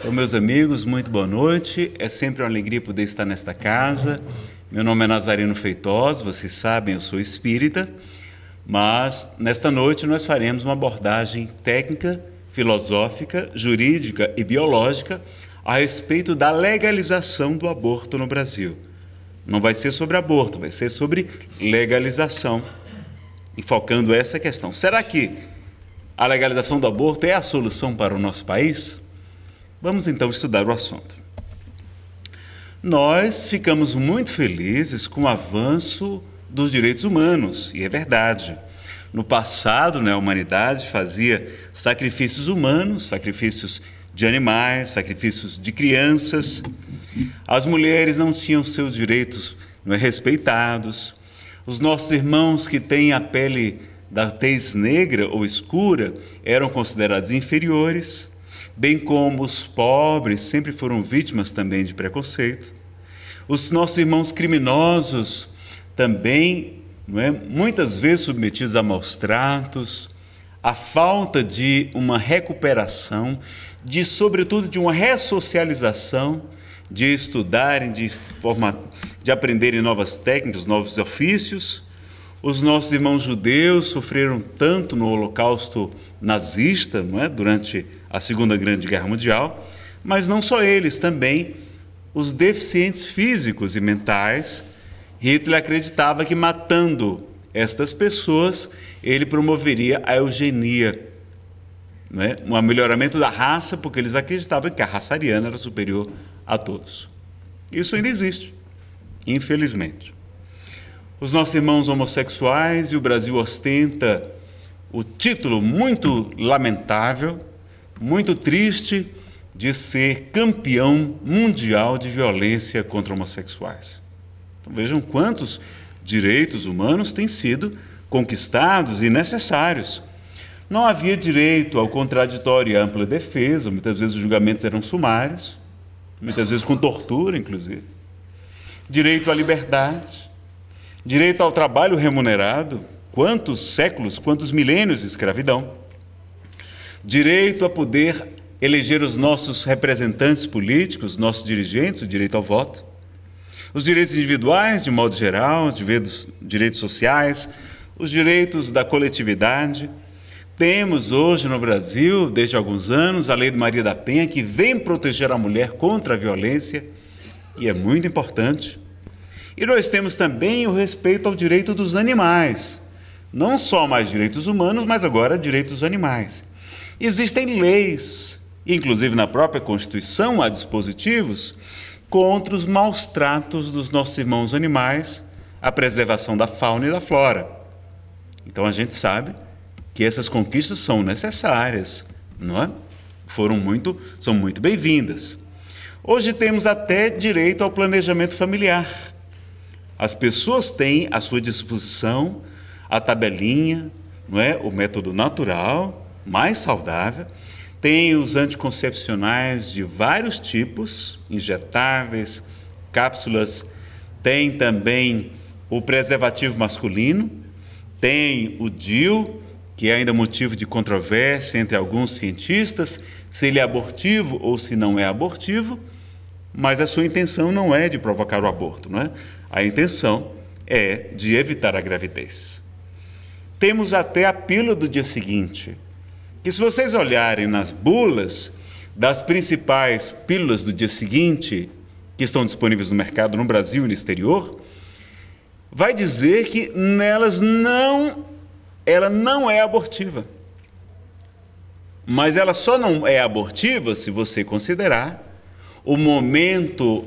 Então, meus amigos, muito boa noite. É sempre uma alegria poder estar nesta casa. Meu nome é Nazareno Feitosa, vocês sabem, eu sou espírita, mas nesta noite nós faremos uma abordagem técnica, filosófica, jurídica e biológica a respeito da legalização do aborto no Brasil. Não vai ser sobre aborto, vai ser sobre legalização, enfocando essa questão. Será que a legalização do aborto é a solução para o nosso país? Vamos então estudar o assunto. Nós ficamos muito felizes com o avanço dos direitos humanos, e é verdade. No passado, né, a humanidade fazia sacrifícios humanos, sacrifícios de animais, sacrifícios de crianças. As mulheres não tinham seus direitos não é, respeitados. Os nossos irmãos que têm a pele da tez negra ou escura eram considerados inferiores bem como os pobres sempre foram vítimas também de preconceito. Os nossos irmãos criminosos também, não é, muitas vezes submetidos a maus tratos, a falta de uma recuperação, de sobretudo de uma ressocialização, de estudarem, de, forma, de aprenderem novas técnicas, novos ofícios. Os nossos irmãos judeus sofreram tanto no Holocausto nazista, não é, durante a Segunda Grande Guerra Mundial, mas não só eles, também os deficientes físicos e mentais. Hitler acreditava que matando estas pessoas, ele promoveria a eugenia, né? um melhoramento da raça, porque eles acreditavam que a raça ariana era superior a todos. Isso ainda existe, infelizmente. Os nossos irmãos homossexuais, e o Brasil ostenta o título muito lamentável muito triste de ser campeão mundial de violência contra homossexuais. Então, vejam quantos direitos humanos têm sido conquistados e necessários. Não havia direito ao contraditório e à ampla defesa, muitas vezes os julgamentos eram sumários, muitas vezes com tortura, inclusive. Direito à liberdade, direito ao trabalho remunerado, quantos séculos, quantos milênios de escravidão direito a poder eleger os nossos representantes políticos, nossos dirigentes, o direito ao voto, os direitos individuais, de modo geral, os direitos sociais, os direitos da coletividade. Temos hoje no Brasil, desde alguns anos, a Lei de Maria da Penha, que vem proteger a mulher contra a violência, e é muito importante. E nós temos também o respeito ao direito dos animais, não só mais direitos humanos, mas agora direitos dos animais. Existem leis, inclusive na própria Constituição há dispositivos contra os maus tratos dos nossos irmãos animais, a preservação da fauna e da flora. Então a gente sabe que essas conquistas são necessárias, não é? Foram muito, são muito bem-vindas. Hoje temos até direito ao planejamento familiar. As pessoas têm à sua disposição a tabelinha, não é? O método natural mais saudável. Tem os anticoncepcionais de vários tipos, injetáveis, cápsulas. Tem também o preservativo masculino. Tem o DIL, que é ainda motivo de controvérsia entre alguns cientistas, se ele é abortivo ou se não é abortivo, mas a sua intenção não é de provocar o aborto, não é? A intenção é de evitar a gravidez. Temos até a pílula do dia seguinte, que se vocês olharem nas bulas das principais pílulas do dia seguinte, que estão disponíveis no mercado no Brasil e no exterior, vai dizer que nelas não, ela não é abortiva. Mas ela só não é abortiva se você considerar o momento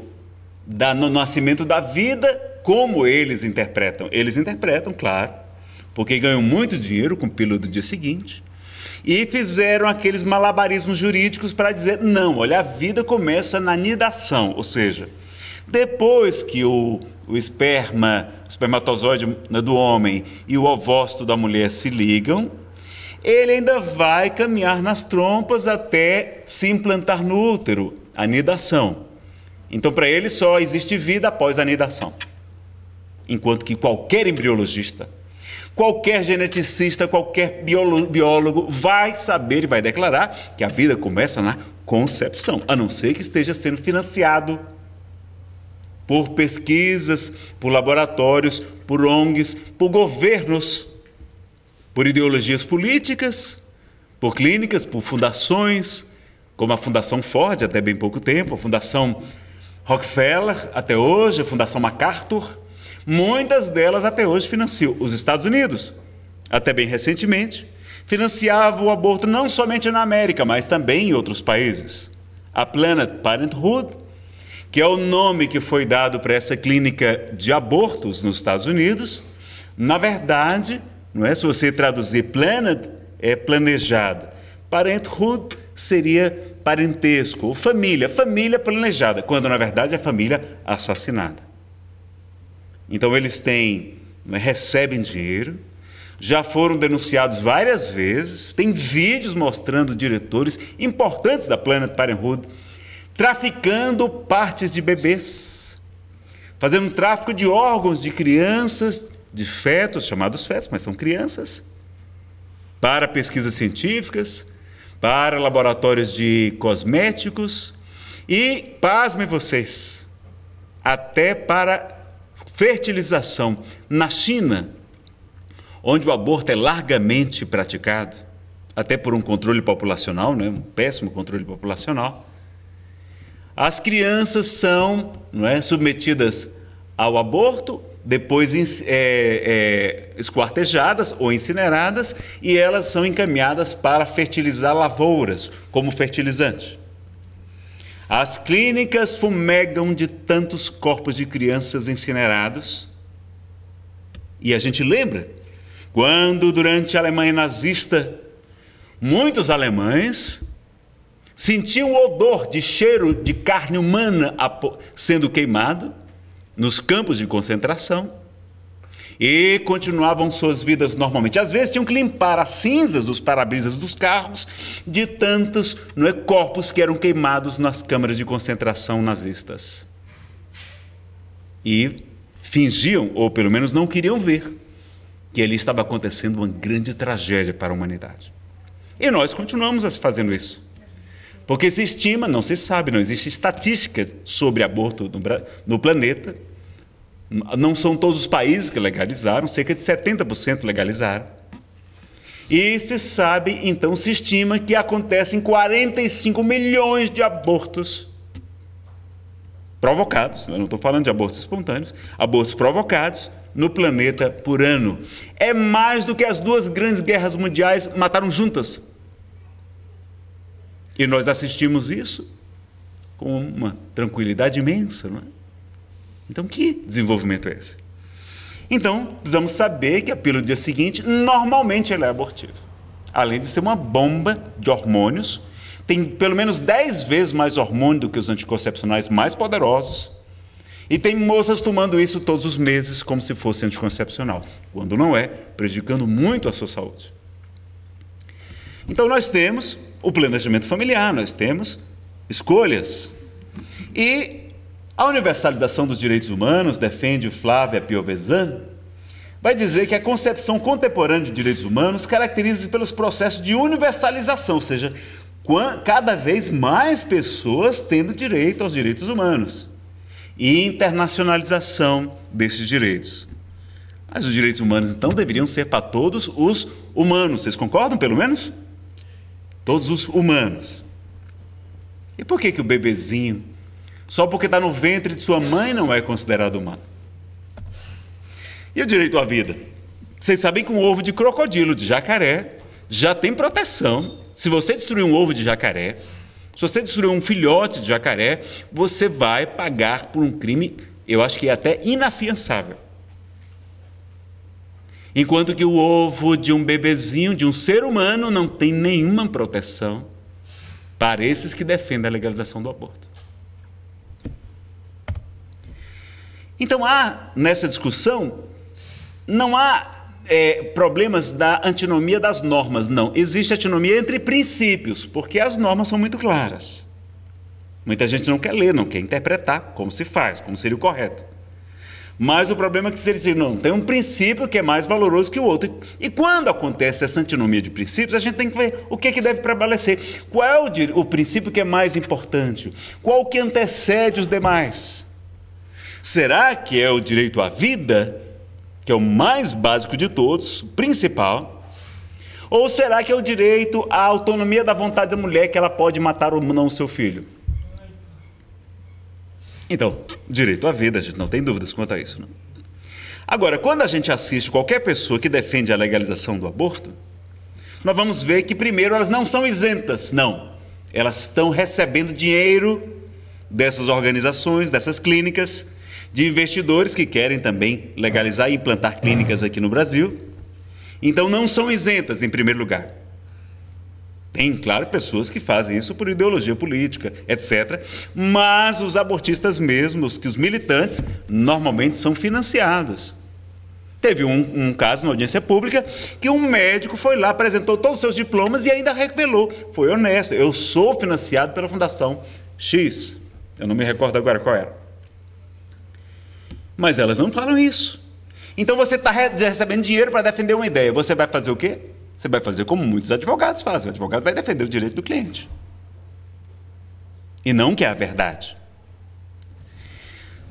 da, no nascimento da vida, como eles interpretam. Eles interpretam, claro, porque ganham muito dinheiro com pílula do dia seguinte e fizeram aqueles malabarismos jurídicos para dizer: não, olha, a vida começa na nidação, ou seja, depois que o, o esperma, o espermatozoide do homem e o ovócito da mulher se ligam, ele ainda vai caminhar nas trompas até se implantar no útero, a nidação. Então, para ele, só existe vida após a nidação. Enquanto que qualquer embriologista Qualquer geneticista, qualquer biólogo vai saber e vai declarar que a vida começa na concepção, a não ser que esteja sendo financiado por pesquisas, por laboratórios, por ONGs, por governos, por ideologias políticas, por clínicas, por fundações, como a Fundação Ford, até bem pouco tempo, a Fundação Rockefeller, até hoje, a Fundação MacArthur. Muitas delas até hoje financiam os Estados Unidos, até bem recentemente, financiava o aborto não somente na América, mas também em outros países. A Planned Parenthood, que é o nome que foi dado para essa clínica de abortos nos Estados Unidos, na verdade, não é se você traduzir planned é planejada. Parenthood seria parentesco, ou família, família planejada, quando na verdade é família assassinada. Então eles têm, é, recebem dinheiro, já foram denunciados várias vezes, tem vídeos mostrando diretores importantes da Planet Parenthood traficando partes de bebês, fazendo tráfico de órgãos de crianças, de fetos, chamados fetos, mas são crianças, para pesquisas científicas, para laboratórios de cosméticos e, pasmem vocês, até para fertilização. Na China, onde o aborto é largamente praticado, até por um controle populacional, né, um péssimo controle populacional, as crianças são não é, submetidas ao aborto, depois é, é, esquartejadas ou incineradas, e elas são encaminhadas para fertilizar lavouras como fertilizante. As clínicas fumegam de tantos corpos de crianças incinerados. E a gente lembra quando, durante a Alemanha nazista, muitos alemães sentiam o odor de cheiro de carne humana sendo queimado nos campos de concentração e continuavam suas vidas normalmente. Às vezes tinham que limpar as cinzas dos para-brisas dos carros de tantos não é, corpos que eram queimados nas câmaras de concentração nazistas. E fingiam, ou pelo menos não queriam ver, que ali estava acontecendo uma grande tragédia para a humanidade. E nós continuamos fazendo isso. Porque se estima, não se sabe, não existe estatística sobre aborto no, no planeta. Não são todos os países que legalizaram, cerca de 70% legalizaram. E se sabe, então, se estima que acontecem 45 milhões de abortos provocados, eu não estou falando de abortos espontâneos, abortos provocados no planeta por ano. É mais do que as duas grandes guerras mundiais mataram juntas. E nós assistimos isso com uma tranquilidade imensa, não é? Então, que desenvolvimento é esse? Então, precisamos saber que a pílula do dia seguinte, normalmente, ela é abortiva. Além de ser uma bomba de hormônios, tem pelo menos 10 vezes mais hormônio do que os anticoncepcionais mais poderosos, e tem moças tomando isso todos os meses como se fosse anticoncepcional, quando não é, prejudicando muito a sua saúde. Então nós temos o planejamento familiar, nós temos escolhas. E a universalização dos direitos humanos, defende Flávia Piovesan, vai dizer que a concepção contemporânea de direitos humanos caracteriza-se pelos processos de universalização, ou seja, cada vez mais pessoas tendo direito aos direitos humanos e internacionalização desses direitos. Mas os direitos humanos, então, deveriam ser para todos os humanos. Vocês concordam, pelo menos? Todos os humanos. E por que, que o bebezinho, só porque está no ventre de sua mãe, não é considerado humano? E o direito à vida? Vocês sabem que um ovo de crocodilo, de jacaré, já tem proteção. Se você destruir um ovo de jacaré, se você destruir um filhote de jacaré, você vai pagar por um crime, eu acho que é até inafiançável. Enquanto que o ovo de um bebezinho, de um ser humano, não tem nenhuma proteção para esses que defendem a legalização do aborto. Então há nessa discussão, não há é, problemas da antinomia das normas, não. Existe antinomia entre princípios, porque as normas são muito claras. Muita gente não quer ler, não quer interpretar como se faz, como seria o correto. Mas o problema é que se ele diz, não, tem um princípio que é mais valoroso que o outro. E quando acontece essa antinomia de princípios, a gente tem que ver o que, é que deve prevalecer. Qual é o, o princípio que é mais importante? Qual que antecede os demais? Será que é o direito à vida, que é o mais básico de todos, principal? Ou será que é o direito à autonomia da vontade da mulher, que ela pode matar ou não o seu filho? Então, direito à vida, a gente não tem dúvidas quanto a isso. Não? Agora, quando a gente assiste qualquer pessoa que defende a legalização do aborto, nós vamos ver que, primeiro, elas não são isentas, não. Elas estão recebendo dinheiro dessas organizações, dessas clínicas, de investidores que querem também legalizar e implantar clínicas aqui no Brasil. Então, não são isentas, em primeiro lugar. Tem, claro, pessoas que fazem isso por ideologia política, etc. Mas os abortistas mesmos, que os militantes, normalmente são financiados. Teve um, um, caso na audiência pública que um médico foi lá, apresentou todos os seus diplomas e ainda revelou. Foi honesto. Eu sou financiado pela Fundação X. Eu não me recordo agora qual era. Mas elas não falam isso. Então você está recebendo dinheiro para defender uma ideia. Você vai fazer o quê? Você vai fazer como muitos advogados fazem: o advogado vai defender o direito do cliente. E não que é a verdade.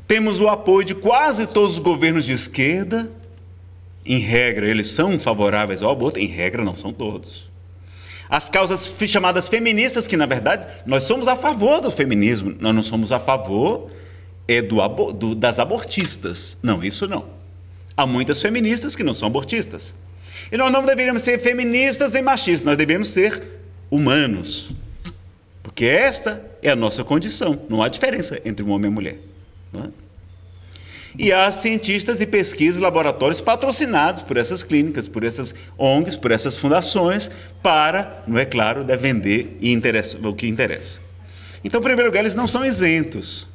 Temos o apoio de quase todos os governos de esquerda. Em regra, eles são favoráveis ao aborto, em regra, não são todos. As causas chamadas feministas, que na verdade nós somos a favor do feminismo, nós não somos a favor é do, do das abortistas. Não, isso não. Há muitas feministas que não são abortistas. E nós não deveríamos ser feministas nem machistas, nós devemos ser humanos. Porque esta é a nossa condição, não há diferença entre um homem e uma mulher. É? E há cientistas e pesquisas, laboratórios patrocinados por essas clínicas, por essas ONGs, por essas fundações, para, não é claro, defender e interessa, o que interessa. Então, em primeiro lugar, eles não são isentos.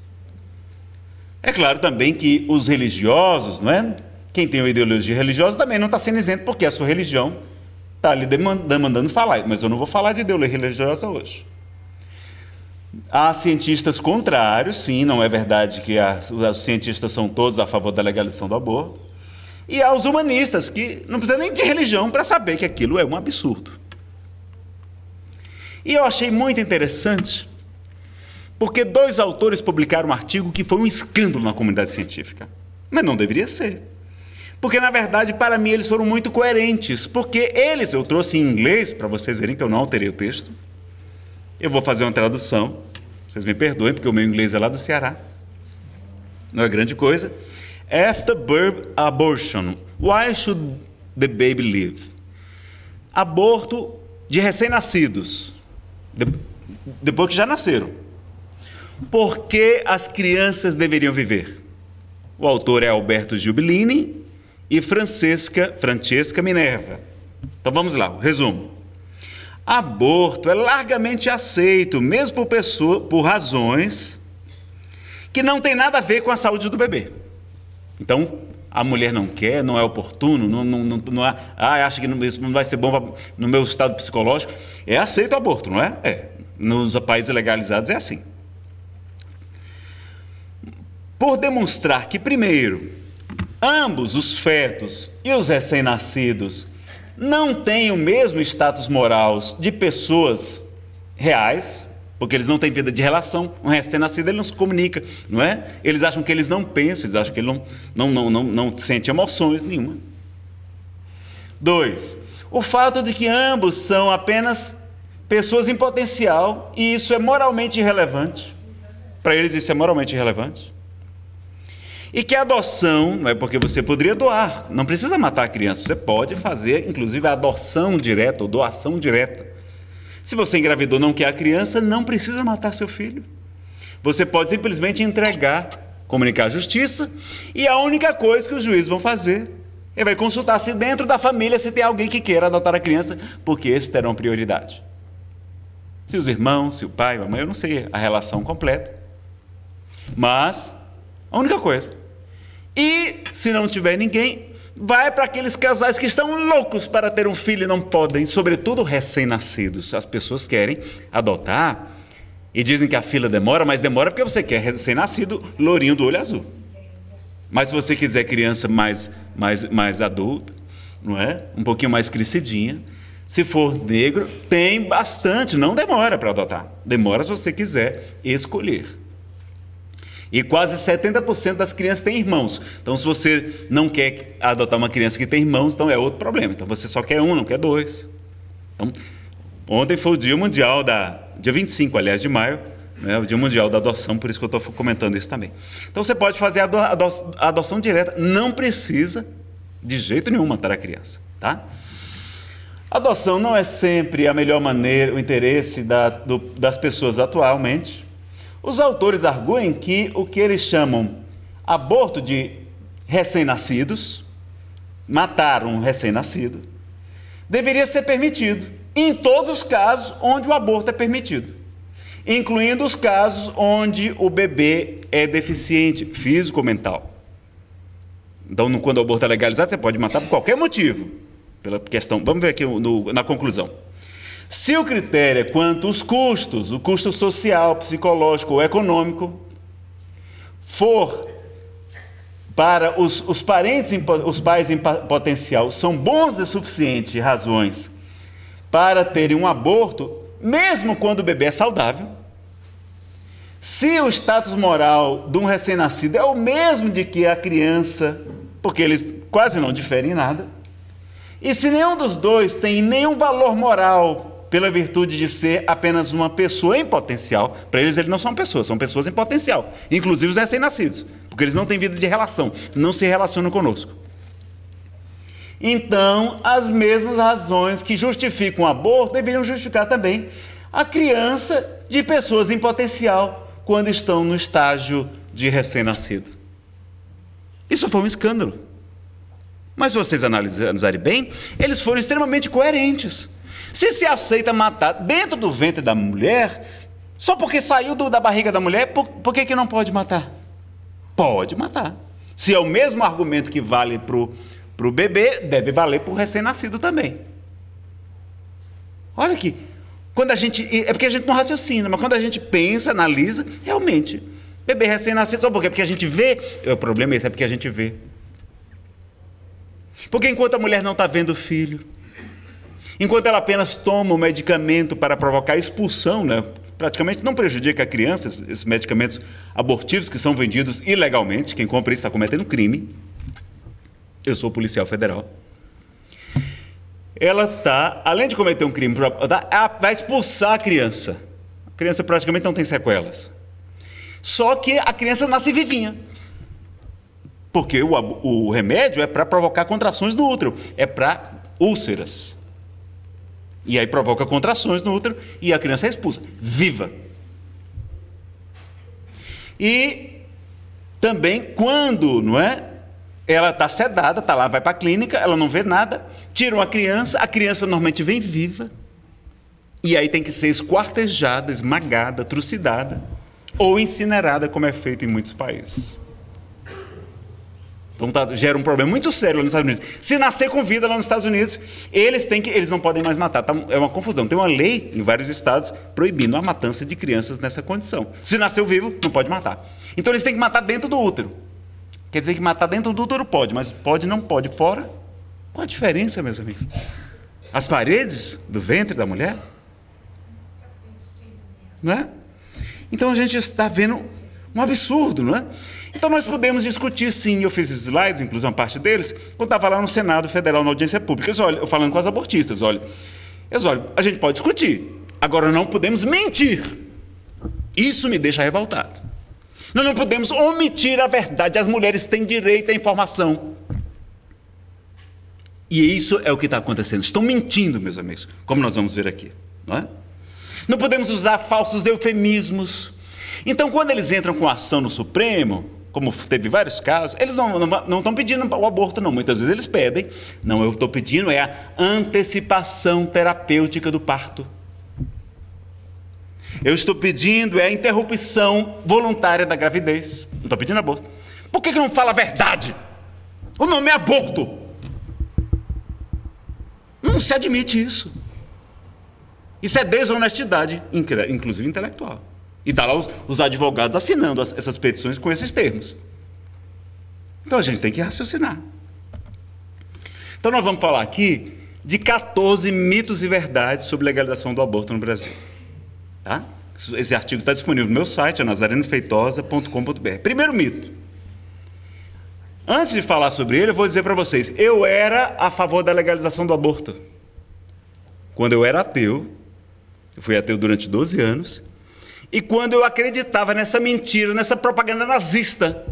É claro também que os religiosos, não é? Quem tem uma ideologia religiosa também não está sendo isento, porque a sua religião está lhe demandando falar. Mas eu não vou falar de ideologia religiosa hoje. Há cientistas contrários, sim, não é verdade que os cientistas são todos a favor da legalização do aborto. E há os humanistas, que não precisa nem de religião para saber que aquilo é um absurdo. E eu achei muito interessante, porque dois autores publicaram um artigo que foi um escândalo na comunidade científica. Mas não deveria ser. Porque, na verdade, para mim, eles foram muito coerentes. Porque eles, eu trouxe em inglês, para vocês verem que eu não alterei o texto. Eu vou fazer uma tradução. Vocês me perdoem, porque o meu inglês é lá do Ceará. Não é grande coisa. After birth abortion, why should the baby live? Aborto de recém-nascidos, depois que já nasceram. Por que as crianças deveriam viver? O autor é Alberto Giubilini e Francesca, Francesca Minerva. Então vamos lá, o resumo. Aborto é largamente aceito, mesmo por, pessoa, por razões que não tem nada a ver com a saúde do bebê. Então, a mulher não quer, não é oportuno, não, não, não, não é, ah, acha que isso não vai ser bom pra, no meu estado psicológico. É aceito o aborto, não é? É. Nos países legalizados é assim. Por demonstrar que, primeiro, Ambos, os fetos e os recém-nascidos, não têm o mesmo status moral de pessoas reais, porque eles não têm vida de relação. Um recém-nascido não se comunica, não é? Eles acham que eles não pensam, eles acham que ele não, não, não, não, não sente emoções nenhuma. Dois, o fato de que ambos são apenas pessoas em potencial e isso é moralmente irrelevante. Para eles isso é moralmente irrelevante. E que a adoção, não é porque você poderia doar, não precisa matar a criança, você pode fazer, inclusive, a adoção direta ou doação direta. Se você engravidou não quer a criança, não precisa matar seu filho. Você pode simplesmente entregar, comunicar à justiça, e a única coisa que os juízes vão fazer é vai consultar se dentro da família se tem alguém que queira adotar a criança, porque esses terão prioridade. Se os irmãos, se o pai, a mãe, eu não sei a relação completa. Mas a única coisa. E, se não tiver ninguém, vai para aqueles casais que estão loucos para ter um filho e não podem, sobretudo recém-nascidos. As pessoas querem adotar e dizem que a fila demora, mas demora porque você quer recém-nascido, lourinho do olho azul. Mas se você quiser criança mais, mais, mais adulta, não é? Um pouquinho mais crescidinha, se for negro, tem bastante, não demora para adotar. Demora se você quiser escolher. E quase 70% das crianças têm irmãos. Então, se você não quer adotar uma criança que tem irmãos, então é outro problema. Então, você só quer um, não quer dois. Então, ontem foi o Dia Mundial da. Dia 25, aliás, de maio, né, o Dia Mundial da Adoção, por isso que eu estou comentando isso também. Então, você pode fazer a, ado a adoção direta, não precisa de jeito nenhum matar a criança, tá? Adoção não é sempre a melhor maneira, o interesse da, do, das pessoas atualmente. Os autores arguem que o que eles chamam aborto de recém-nascidos, matar um recém-nascido, deveria ser permitido em todos os casos onde o aborto é permitido, incluindo os casos onde o bebê é deficiente físico ou mental. Então, quando o aborto é legalizado, você pode matar por qualquer motivo pela questão. Vamos ver aqui no, na conclusão. Se o critério é quanto os custos, o custo social, psicológico ou econômico, for para os, os parentes, os pais em potencial, são bons e suficientes razões para terem um aborto, mesmo quando o bebê é saudável, se o status moral de um recém-nascido é o mesmo de que a criança, porque eles quase não diferem em nada, e se nenhum dos dois tem nenhum valor moral pela virtude de ser apenas uma pessoa em potencial, para eles eles não são pessoas, são pessoas em potencial, inclusive os recém-nascidos, porque eles não têm vida de relação, não se relacionam conosco. Então, as mesmas razões que justificam o aborto deveriam justificar também a criança de pessoas em potencial quando estão no estágio de recém-nascido. Isso foi um escândalo. Mas se vocês analisarem bem, eles foram extremamente coerentes. Se se aceita matar dentro do ventre da mulher, só porque saiu do, da barriga da mulher, por, por que, que não pode matar? Pode matar. Se é o mesmo argumento que vale para o bebê, deve valer para o recém-nascido também. Olha aqui. Quando a gente. É porque a gente não raciocina, mas quando a gente pensa, analisa, realmente. Bebê recém-nascido, só por quê? Porque a gente vê. O problema é esse, é porque a gente vê. Porque enquanto a mulher não está vendo o filho, enquanto ela apenas toma o medicamento para provocar expulsão, né, praticamente não prejudica a criança, esses medicamentos abortivos que são vendidos ilegalmente, quem compra isso está cometendo crime. Eu sou policial federal. Ela está, além de cometer um crime, vai expulsar a criança. A criança praticamente não tem sequelas. Só que a criança nasce vivinha. Porque o, o remédio é para provocar contrações no útero, é para úlceras. E aí provoca contrações no útero e a criança é expulsa, viva. E também quando, não é? Ela está sedada, está lá, vai para a clínica, ela não vê nada, tiram a criança, a criança normalmente vem viva, e aí tem que ser esquartejada, esmagada, trucidada, ou incinerada, como é feito em muitos países. Então tá, gera um problema muito sério lá nos Estados Unidos. Se nascer com vida lá nos Estados Unidos, eles têm que, eles não podem mais matar. Tá, é uma confusão. Tem uma lei em vários estados proibindo a matança de crianças nessa condição. Se nasceu vivo, não pode matar. Então eles têm que matar dentro do útero. Quer dizer que matar dentro do útero pode, mas pode não pode fora. Qual a diferença, meus amigos? As paredes do ventre da mulher? Não é? Então a gente está vendo um absurdo, não é? Então nós podemos discutir sim, eu fiz slides, inclusive uma parte deles, quando estava lá no Senado Federal, na audiência pública. Eles olham, eu falando com as abortistas, olha, eles olham, a gente pode discutir, agora não podemos mentir. Isso me deixa revoltado. Nós não podemos omitir a verdade, as mulheres têm direito à informação. E isso é o que está acontecendo. Estão mentindo, meus amigos, como nós vamos ver aqui. Não, é? não podemos usar falsos eufemismos. Então, quando eles entram com ação no Supremo, como teve vários casos, eles não estão não, não pedindo o aborto, não. Muitas vezes eles pedem. Não, eu estou pedindo é a antecipação terapêutica do parto. Eu estou pedindo é a interrupção voluntária da gravidez. Não estou pedindo aborto. Por que, que não fala a verdade? O nome é aborto. Não se admite isso. Isso é desonestidade, inclusive intelectual. E está lá os, os, advogados assinando as, essas petições com esses termos. Então a gente tem que raciocinar. Então nós vamos falar aqui de 14 mitos e verdades sobre legalização do aborto no Brasil. Tá? Esse artigo está disponível no meu site, nazarenofeitosa.com.br. Primeiro mito. Antes de falar sobre ele, eu vou dizer para vocês: eu era a favor da legalização do aborto. Quando eu era ateu, eu fui ateu durante 12 anos, e quando eu acreditava nessa mentira, nessa propaganda nazista,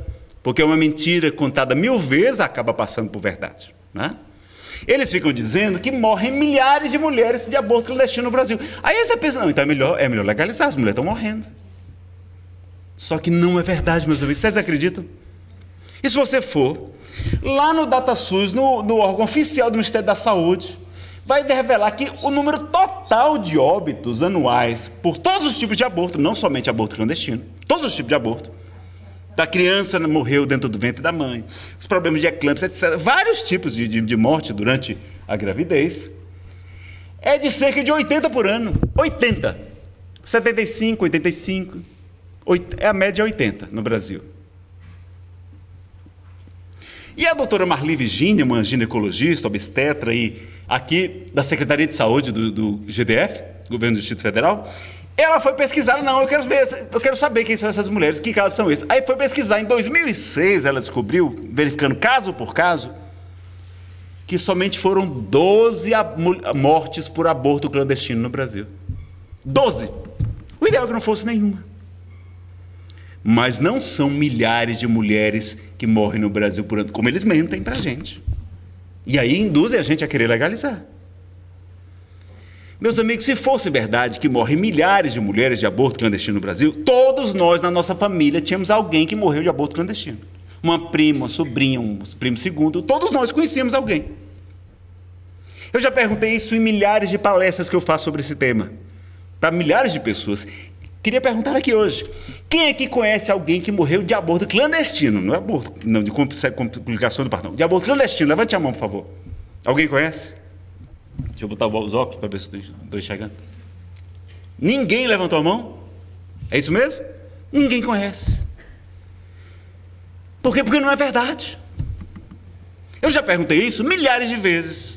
porque uma mentira contada mil vezes acaba passando por verdade. Né? Eles ficam dizendo que morrem milhares de mulheres de aborto clandestino no Brasil. Aí você pensa, não, então é melhor, é melhor legalizar, as mulheres estão morrendo. Só que não é verdade, meus amigos. Vocês acreditam? E se você for lá no DataSUS, no, no órgão oficial do Ministério da Saúde, vai revelar que o número total de óbitos anuais por todos os tipos de aborto, não somente aborto clandestino, todos os tipos de aborto, da criança morreu dentro do ventre da mãe, os problemas de eclâmpsia, etc. Vários tipos de, de, de morte durante a gravidez. É de cerca de 80 por ano. 80. 75, 85. 8, é a média 80 no Brasil. E a doutora Marli Virginia, uma ginecologista, obstetra e aqui da Secretaria de Saúde do, do GDF, Governo do Distrito Federal, ela foi pesquisar, não, eu quero ver, eu quero saber quem são essas mulheres, que casos são esses. Aí foi pesquisar, em 2006 ela descobriu, verificando caso por caso, que somente foram 12 mortes por aborto clandestino no Brasil. 12! O ideal é que não fosse nenhuma. Mas não são milhares de mulheres que morrem no Brasil por ano, como eles mentem para a gente. E aí induzem a gente a querer legalizar. Meus amigos, se fosse verdade que morrem milhares de mulheres de aborto clandestino no Brasil, todos nós na nossa família tínhamos alguém que morreu de aborto clandestino. Uma prima, uma sobrinha, um primo segundo, todos nós conhecíamos alguém. Eu já perguntei isso em milhares de palestras que eu faço sobre esse tema, para milhares de pessoas. Queria perguntar aqui hoje: quem aqui conhece alguém que morreu de aborto clandestino? Não é aborto, não, de complicação do parto. De aborto clandestino. Levante a mão, por favor. Alguém conhece? Deixa eu botar os óculos para ver se estou enxergando. Ninguém levantou a mão? É isso mesmo? Ninguém conhece. Por quê? Porque não é verdade. Eu já perguntei isso milhares de vezes.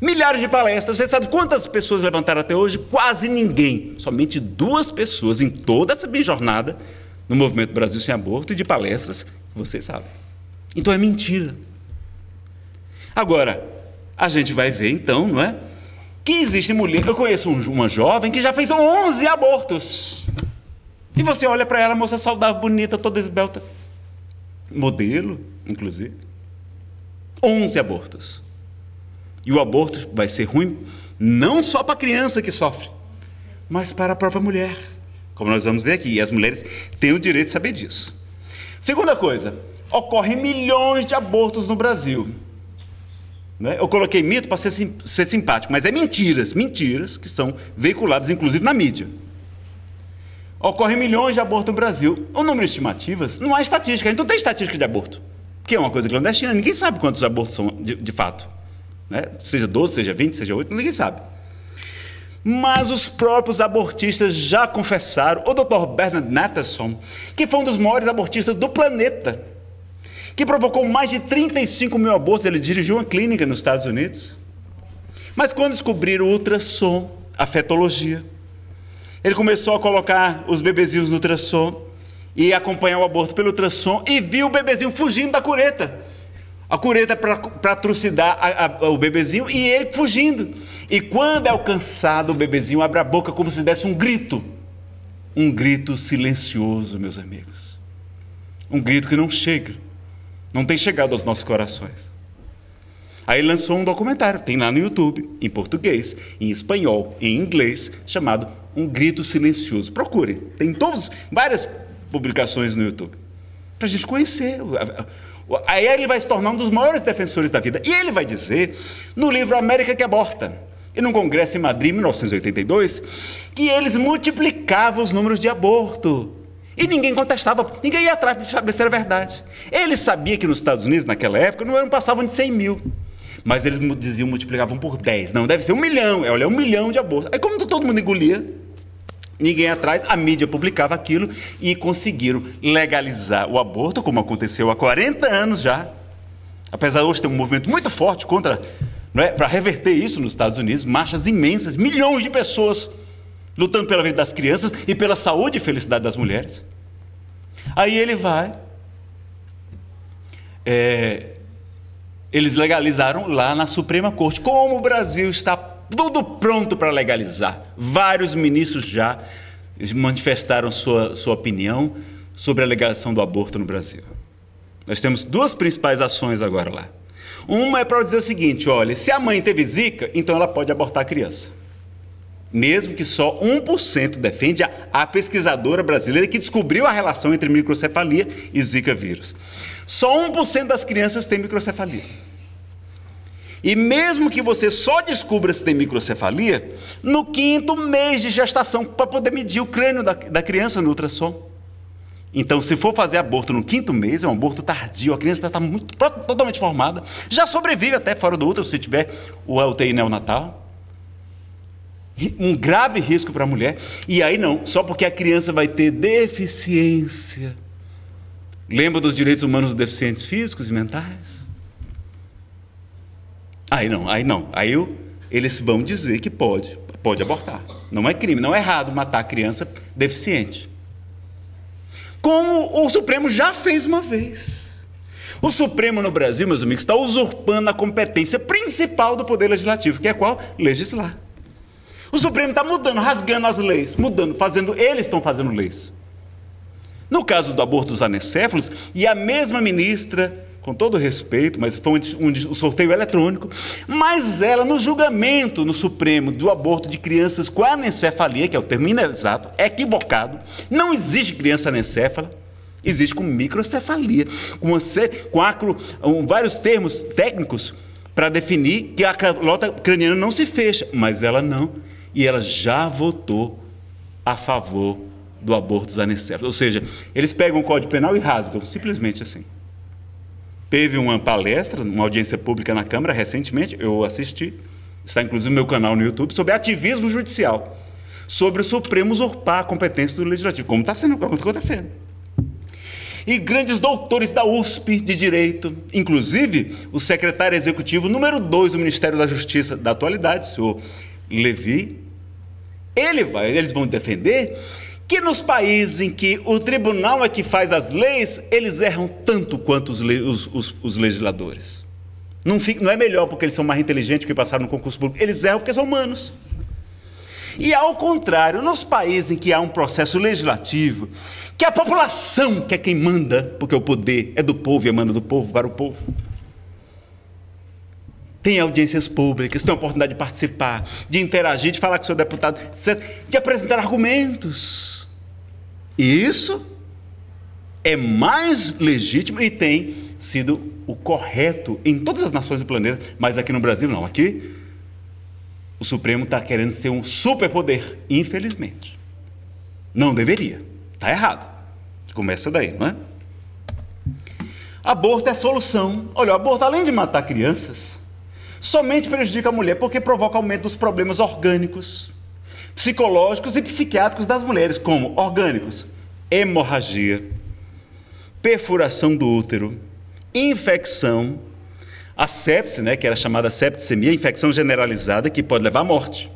Milhares de palestras. Você sabe quantas pessoas levantaram até hoje? Quase ninguém. Somente duas pessoas em toda essa minha jornada no Movimento Brasil Sem Aborto e de palestras, vocês sabem. Então é mentira. Agora, a gente vai ver então, não é? Que existe mulher. Eu conheço uma jovem que já fez 11 abortos. E você olha para ela, moça saudável, bonita, toda esbelta. Modelo, inclusive. 11 abortos. E o aborto vai ser ruim não só para a criança que sofre, mas para a própria mulher. Como nós vamos ver aqui. E as mulheres têm o direito de saber disso. Segunda coisa: ocorrem milhões de abortos no Brasil. Né? Eu coloquei mito para ser, ser simpático, mas é mentiras, mentiras que são veiculadas inclusive na mídia. Ocorrem milhões de abortos no Brasil. O número de estimativas, não há estatística, a gente não tem estatística de aborto, que é uma coisa clandestina, ninguém sabe quantos abortos são de, de fato. Né? Seja 12, seja 20, seja 8, ninguém sabe. Mas os próprios abortistas já confessaram, o Dr. Bernard Natterson, que foi um dos maiores abortistas do planeta, que provocou mais de 35 mil abortos. Ele dirigiu uma clínica nos Estados Unidos. Mas quando descobriram o ultrassom, a fetologia, ele começou a colocar os bebezinhos no ultrassom e acompanhar o aborto pelo ultrassom e viu o bebezinho fugindo da cureta. A cureta para trucidar a, a, o bebezinho e ele fugindo. E quando é alcançado, o bebezinho abre a boca como se desse um grito. Um grito silencioso, meus amigos. Um grito que não chega não tem chegado aos nossos corações. Aí lançou um documentário, tem lá no YouTube, em português, em espanhol, em inglês, chamado Um Grito Silencioso. Procure, tem todos, várias publicações no YouTube, para a gente conhecer. Aí ele vai se tornar um dos maiores defensores da vida. E ele vai dizer, no livro América que Aborta, e num congresso em Madrid, em 1982, que eles multiplicavam os números de aborto. E ninguém contestava, ninguém ia atrás para saber se era verdade. Ele sabia que nos Estados Unidos, naquela época, não passavam de 100 mil. Mas eles diziam, multiplicavam por 10. Não, deve ser um milhão. É, olha, um milhão de abortos. Aí como todo mundo engolia, Ninguém atrás, a mídia publicava aquilo e conseguiram legalizar o aborto, como aconteceu há 40 anos já. Apesar de hoje ter um movimento muito forte contra, não é, para reverter isso nos Estados Unidos, marchas imensas, milhões de pessoas lutando pela vida das crianças e pela saúde e felicidade das mulheres. Aí ele vai, é, eles legalizaram lá na Suprema Corte. Como o Brasil está tudo pronto para legalizar, vários ministros já manifestaram sua, sua opinião sobre a legalização do aborto no Brasil. Nós temos duas principais ações agora lá. Uma é para dizer o seguinte: olha, se a mãe teve zika, então ela pode abortar a criança. Mesmo que só 1% defende a, a pesquisadora brasileira que descobriu a relação entre microcefalia e zika vírus. Só 1% das crianças têm microcefalia. E mesmo que você só descubra se tem microcefalia, no quinto mês de gestação, para poder medir o crânio da, da criança no ultrassom. Então, se for fazer aborto no quinto mês, é um aborto tardio, a criança está muito, totalmente formada, já sobrevive até fora do útero se tiver o UTI neonatal. Um grave risco para a mulher. E aí não, só porque a criança vai ter deficiência. Lembra dos direitos humanos dos deficientes físicos e mentais? Aí não, aí não. Aí eu, eles vão dizer que pode, pode abortar. Não é crime, não é errado matar a criança deficiente. Como o Supremo já fez uma vez. O Supremo no Brasil, meus amigos, está usurpando a competência principal do Poder Legislativo, que é qual? Legislar. O Supremo está mudando, rasgando as leis, mudando, fazendo, eles estão fazendo leis. No caso do aborto dos anencéfalos, e a mesma ministra com todo respeito, mas foi um, um, um, sorteio eletrônico, mas ela, no julgamento no Supremo do aborto de crianças com anencefalia, que é o termo exato, é equivocado, não existe criança anencéfala, existe com microcefalia, com, uma, com acro, um, vários termos técnicos para definir que a calota craniana não se fecha, mas ela não, e ela já votou a favor do aborto dos anencéfalos. Ou seja, eles pegam o Código Penal e rasgam, simplesmente assim. Teve uma palestra, uma audiência pública na Câmara recentemente, eu assisti, está inclusive no meu canal no YouTube, sobre ativismo judicial, sobre o Supremo usurpar a competência do Legislativo, como está sendo, como está acontecendo. E grandes doutores da USP de Direito, inclusive o secretário executivo número 2 do Ministério da Justiça da atualidade, o senhor Levi, ele vai, eles vão defender que nos países em que o tribunal é que faz as leis, eles erram tanto quanto os, os, os, os legisladores. Não, fica, não é melhor porque eles são mais inteligentes que passaram no concurso público, eles erram porque são humanos. E ao contrário, nos países em que há um processo legislativo, que a população que é quem manda, porque o poder é do povo e emana do povo para o povo, tem audiências públicas, tem a oportunidade de participar, de interagir, de falar com o seu deputado, de apresentar argumentos. E isso é mais legítimo e tem sido o correto em todas as nações do planeta, mas aqui no Brasil não. Aqui o Supremo está querendo ser um superpoder, infelizmente. Não deveria. Está errado. Começa daí, não é? Aborto é solução. Olha, o aborto, além de matar crianças, somente prejudica a mulher porque provoca aumento dos problemas orgânicos, psicológicos e psiquiátricos das mulheres, como orgânicos, hemorragia, perfuração do útero, infecção, a sepse, né, que era chamada septicemia, infecção generalizada que pode levar à morte.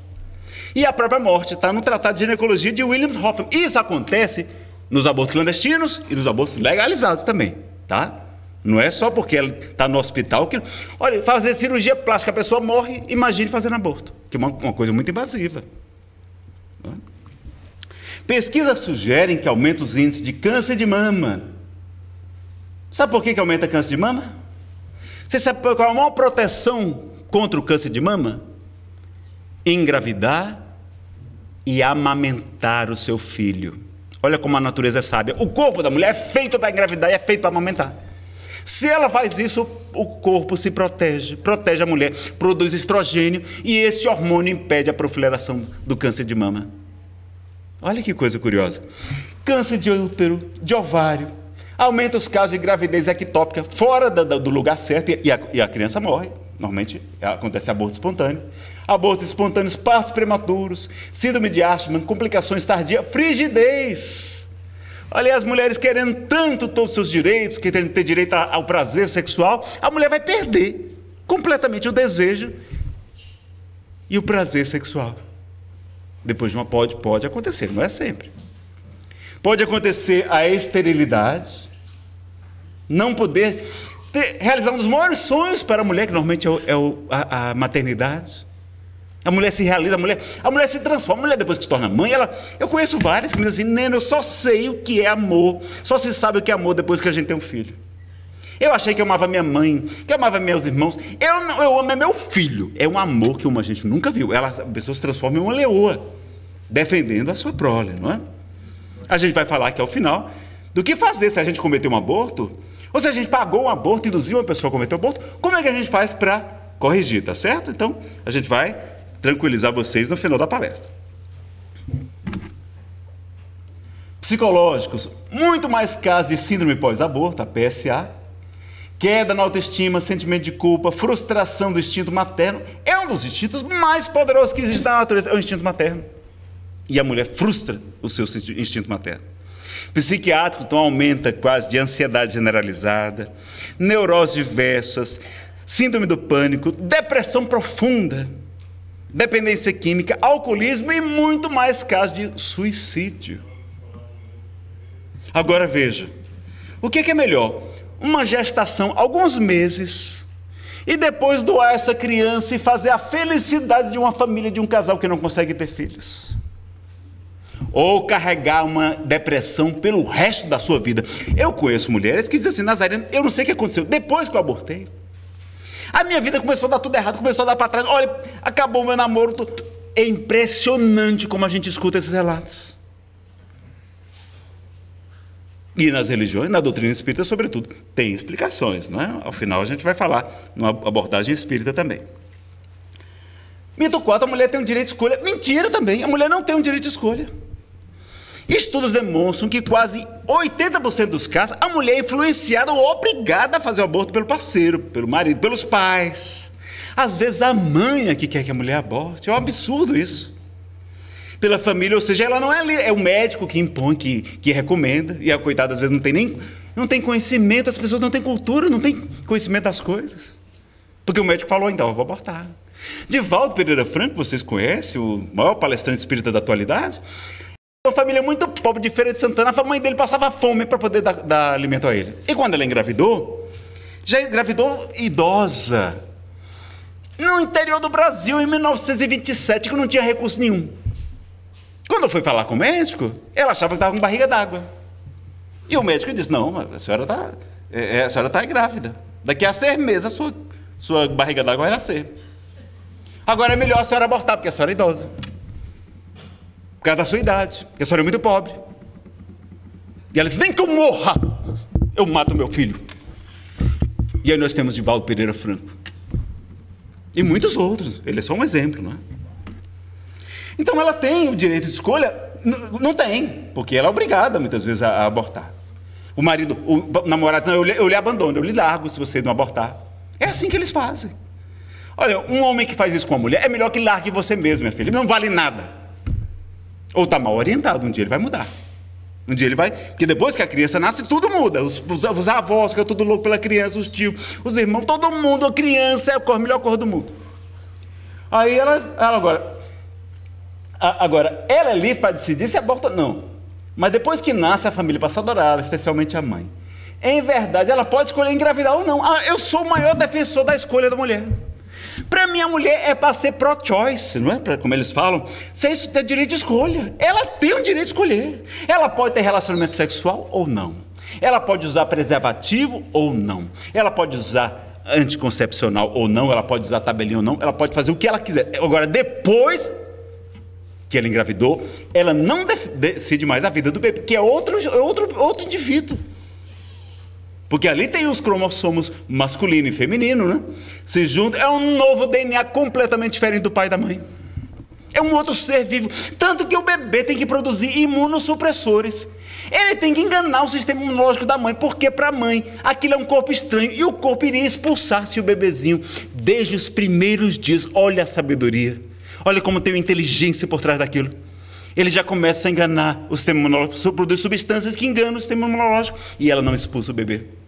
E a própria morte está no Tratado de Ginecologia de Williams Hoffman. Isso acontece nos abortos clandestinos e nos abortos legalizados também, tá? Não é só porque ela está no hospital que. Olha, fazer cirurgia plástica, a pessoa morre, imagine fazendo aborto, que é uma, uma coisa muito invasiva. Pesquisas sugerem que aumenta os índices de câncer de mama. Sabe por que, que aumenta câncer de mama? Você sabe qual é a maior proteção contra o câncer de mama? Engravidar e amamentar o seu filho. Olha como a natureza é sábia. O corpo da mulher é feito para engravidar e é feito para amamentar. Se ela faz isso, o corpo se protege, protege a mulher, produz estrogênio e esse hormônio impede a proliferação do câncer de mama. Olha que coisa curiosa. Câncer de útero, de ovário, aumenta os casos de gravidez ectópica fora do lugar certo e a, e a criança morre. Normalmente acontece aborto espontâneo. Abortos espontâneos, partos prematuros, síndrome de Ashman, complicações tardias, frigidez. As mulheres querendo tanto todos os seus direitos, querendo ter direito ao prazer sexual, a mulher vai perder completamente o desejo e o prazer sexual. Depois de uma pode, pode acontecer, não é sempre. Pode acontecer a esterilidade, não poder ter, realizar um dos maiores sonhos para a mulher, que normalmente é, o, é o, a, a, maternidade. A mulher se realiza, a mulher, a mulher se transforma. A mulher, depois que se torna mãe, ela. Eu conheço várias que me dizem assim: Neno, eu só sei o que é amor. Só se sabe o que é amor depois que a gente tem um filho. Eu achei que eu amava minha mãe, que eu amava meus irmãos. Eu, não, eu amo é meu filho. É um amor que uma gente nunca viu. Ela, a pessoa se transforma em uma leoa, defendendo a sua prole, não é? A gente vai falar aqui ao final do que fazer se a gente cometer um aborto ou se a gente pagou um aborto, induziu uma pessoa a cometer um aborto, como é que a gente faz para corrigir, tá certo? Então, a gente vai tranquilizar vocês no final da palestra. Psicológicos, muito mais casos de síndrome pós-aborto, a PSA, queda na autoestima, sentimento de culpa, frustração do instinto materno, é um dos instintos mais poderosos que existe na natureza, é o instinto materno. E a mulher frustra o seu instinto materno. Psiquiátrico, então, aumenta quase de ansiedade generalizada, neuroses diversas, síndrome do pânico, depressão profunda, dependência química, alcoolismo e muito mais casos de suicídio. Agora veja, o que é melhor? Uma gestação, alguns meses, e depois doar essa criança e fazer a felicidade de uma família, de um casal que não consegue ter filhos ou carregar uma depressão pelo resto da sua vida. Eu conheço mulheres que dizem assim, Nazareno, eu não sei o que aconteceu depois que eu abortei. A minha vida começou a dar tudo errado, começou a dar para trás. Olha, acabou o meu namoro. É impressionante como a gente escuta esses relatos. E nas religiões, na doutrina espírita, sobretudo, tem explicações, não é? Ao final a gente vai falar numa abordagem espírita também. Mito 4, a mulher tem um direito de escolha. Mentira também, a mulher não tem um direito de escolha. Estudos demonstram que quase 80% dos casos a mulher é influenciada ou obrigada a fazer o aborto pelo parceiro, pelo marido, pelos pais. Às vezes a mãe é que quer que a mulher aborte. É um absurdo isso. Pela família, ou seja, ela não é, é o médico que impõe, que, que recomenda, e a coitada às vezes não tem nem não tem conhecimento, as pessoas não têm cultura, não têm conhecimento das coisas. Porque o médico falou, então, eu vou abortar. Divaldo Pereira Franco, vocês conhecem, o maior palestrante espírita da atualidade, uma família muito pobre de Feira de Santana, a mãe dele passava fome para poder dar, dar, alimento a ele. E quando ela engravidou, já engravidou idosa. No interior do Brasil, em 1927, que não tinha recurso nenhum. Quando foi falar com o médico, ela achava que estava com barriga d'água. E o médico disse: Não, a senhora está é, é, a senhora tá grávida. Daqui a seis meses a sua, sua barriga d'água vai nascer. Agora é melhor a senhora abortar, porque a senhora é idosa por causa da sua idade, porque a senhora é muito pobre. E ela disse: Nem que eu morra, eu mato meu filho. E aí nós temos Divaldo Pereira Franco. E muitos outros, ele é só um exemplo, não é? Então ela tem o direito de escolha? Não tem, porque ela é obrigada muitas vezes a, abortar. O marido, o namorado, não, eu, eu lhe abandono, eu lhe largo se você não abortar. É assim que eles fazem. Olha, um homem que faz isso com a mulher é melhor que largue você mesmo, minha filha. Não vale nada. Ou está mal orientado, um dia ele vai mudar. Um dia ele vai. Porque depois que a criança nasce, tudo muda. Os, os, os avós ficam tudo louco pela criança, os tios, os irmãos, todo mundo, a criança é a cor, melhor cor do mundo. Aí ela, ela agora. A, agora, ela é livre para decidir se aborta ou não. Mas depois que nasce, a família passa a adorá-la, especialmente a mãe. Em verdade, ela pode escolher engravidar ou não. Ah, eu sou o maior defensor da escolha da mulher. Para mim, a mulher é para ser pro-choice, não é? Pra, como eles falam. Você tem direito de escolha. Ela tem o direito de escolher. Ela pode ter relacionamento sexual ou não. Ela pode usar preservativo ou não. Ela pode usar anticoncepcional ou não. Ela pode usar tabelinha ou não. Ela pode fazer o que ela quiser. Agora, depois que ela engravidou, ela não decide mais a vida do bebê, que é outro, outro, outro indivíduo. Porque ali tem os cromossomos masculino e feminino, né? Se juntam, é um novo DNA completamente diferente do pai e da mãe. É um outro ser vivo. Tanto que o bebê tem que produzir imunossupressores. Ele tem que enganar o sistema imunológico da mãe, porque para a mãe aquilo é um corpo estranho e o corpo iria expulsar se o bebezinho, desde os primeiros dias, olha a sabedoria, olha como tem inteligência por trás daquilo. Ele já começa a enganar o sistema imunológico, produz substâncias que enganam o sistema imunológico e ela não expulsa o bebê.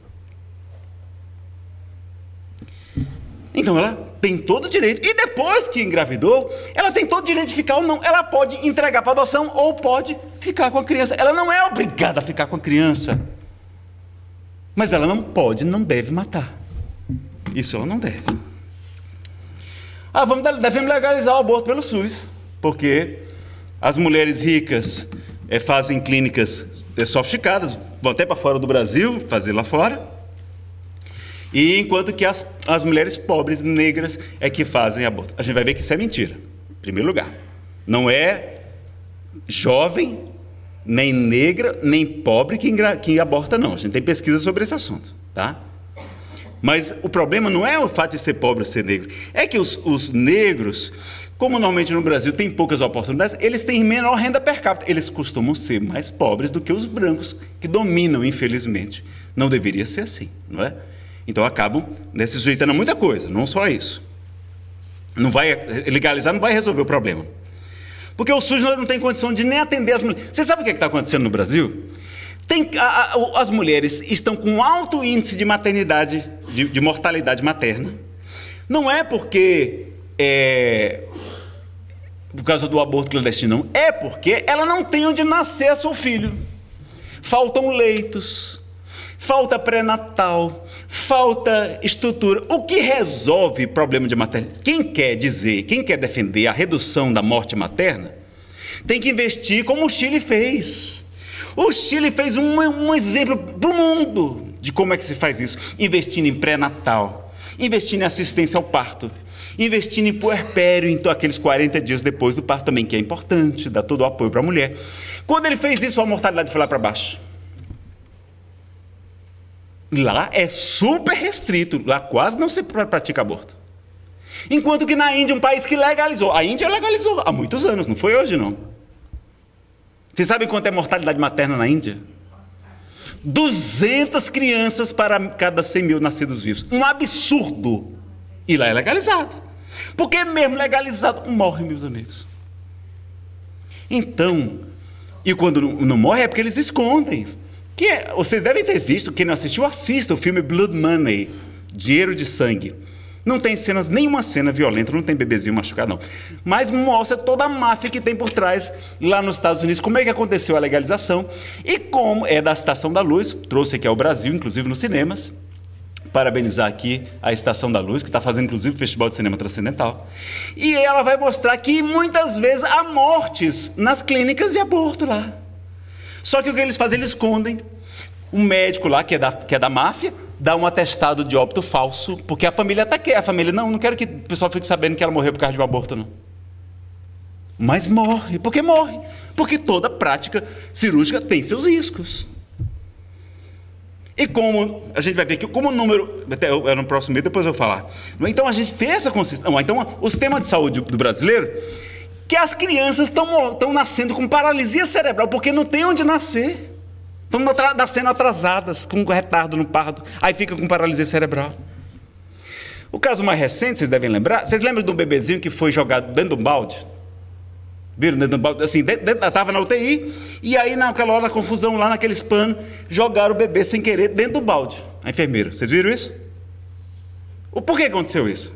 Então ela tem todo o direito. E depois que engravidou, ela tem todo o direito de ficar ou não. Ela pode entregar para adoção ou pode ficar com a criança. Ela não é obrigada a ficar com a criança. Mas ela não pode, não deve matar. Isso ela não deve. Ah, vamos, devemos legalizar o aborto pelo SUS. Porque as mulheres ricas é, fazem clínicas é, sofisticadas, vão até para fora do Brasil, fazer lá fora. E enquanto que as, as mulheres pobres, negras, é que fazem aborto. A gente vai ver que isso é mentira, em primeiro lugar. Não é jovem, nem negra, nem pobre que, que aborta, não. A gente tem pesquisa sobre esse assunto, tá? Mas o problema não é o fato de ser pobre ou ser negro, é que os, os negros, como normalmente no Brasil tem poucas oportunidades, eles têm menor renda per capita. Eles costumam ser mais pobres do que os brancos, que dominam, infelizmente. Não deveria ser assim, não é? Então acabam né, se sujeitando a muita coisa, não só isso. Não vai legalizar não vai resolver o problema. Porque o SUS não tem condição de nem atender as mulheres. Você sabe o que é está acontecendo no Brasil? Tem, a, a, as mulheres estão com alto índice de maternidade, de, de mortalidade materna. Não é porque é, por causa do aborto clandestino, não. É porque ela não tem onde nascer seu filho. Faltam leitos, falta pré-natal, falta estrutura. O que resolve problema de maternidade? Quem quer dizer, quem quer defender a redução da morte materna, tem que investir como o Chile fez. O Chile fez um, um exemplo para o mundo de como é que se faz isso, investindo em pré-natal, investindo em assistência ao parto, investindo em puerpério, então aqueles 40 dias depois do parto também, que é importante, dá todo o apoio para a mulher. Quando ele fez isso, a mortalidade foi lá para baixo. Lá é super restrito, lá quase não se pratica aborto. Enquanto que na Índia, um país que legalizou, a Índia legalizou há muitos anos, não foi hoje não. Você sabe quanto é mortalidade materna na Índia? 200 crianças para cada 100 mil nascidos vivos. Um absurdo. E lá é legalizado. Porque mesmo legalizado, morre, meus amigos. Então, e quando não morre é porque eles escondem. Que é, vocês devem ter visto, quem não assistiu, assista o filme Blood Money, Dinheiro de Sangue. Não tem cenas, nenhuma cena violenta, não tem bebezinho machucado, não. Mas mostra toda a máfia que tem por trás lá nos Estados Unidos, como é que aconteceu a legalização e como é da Estação da Luz, trouxe aqui ao Brasil, inclusive nos cinemas. Parabenizar aqui a Estação da Luz, que está fazendo inclusive o Festival de Cinema Transcendental. E ela vai mostrar que muitas vezes há mortes nas clínicas de aborto lá. Só que o que eles fazem? Eles escondem. Um médico lá, que é da, que é da máfia, dá um atestado de óbito falso, porque a família até quer. A família, não, não quero que o pessoal fique sabendo que ela morreu por causa de um aborto, não. Mas morre. Por que morre? Porque toda prática cirúrgica tem seus riscos. E como a gente vai ver aqui, como o número. Até eu, no próximo vídeo, depois eu vou falar. Então a gente tem essa consistência. Então, o sistema de saúde do brasileiro que as crianças estão nascendo com paralisia cerebral, porque não tem onde nascer. Estão nascendo atrasadas, com retardo no parto, aí fica com paralisia cerebral. O caso mais recente, vocês devem lembrar, vocês lembram de um bebezinho que foi jogado dentro de um balde? Viram dentro de um balde? Assim, estava na UTI, e aí naquela hora, na confusão lá naqueles panos, jogaram o bebê sem querer dentro do balde. A enfermeira, vocês viram isso? Por que aconteceu isso?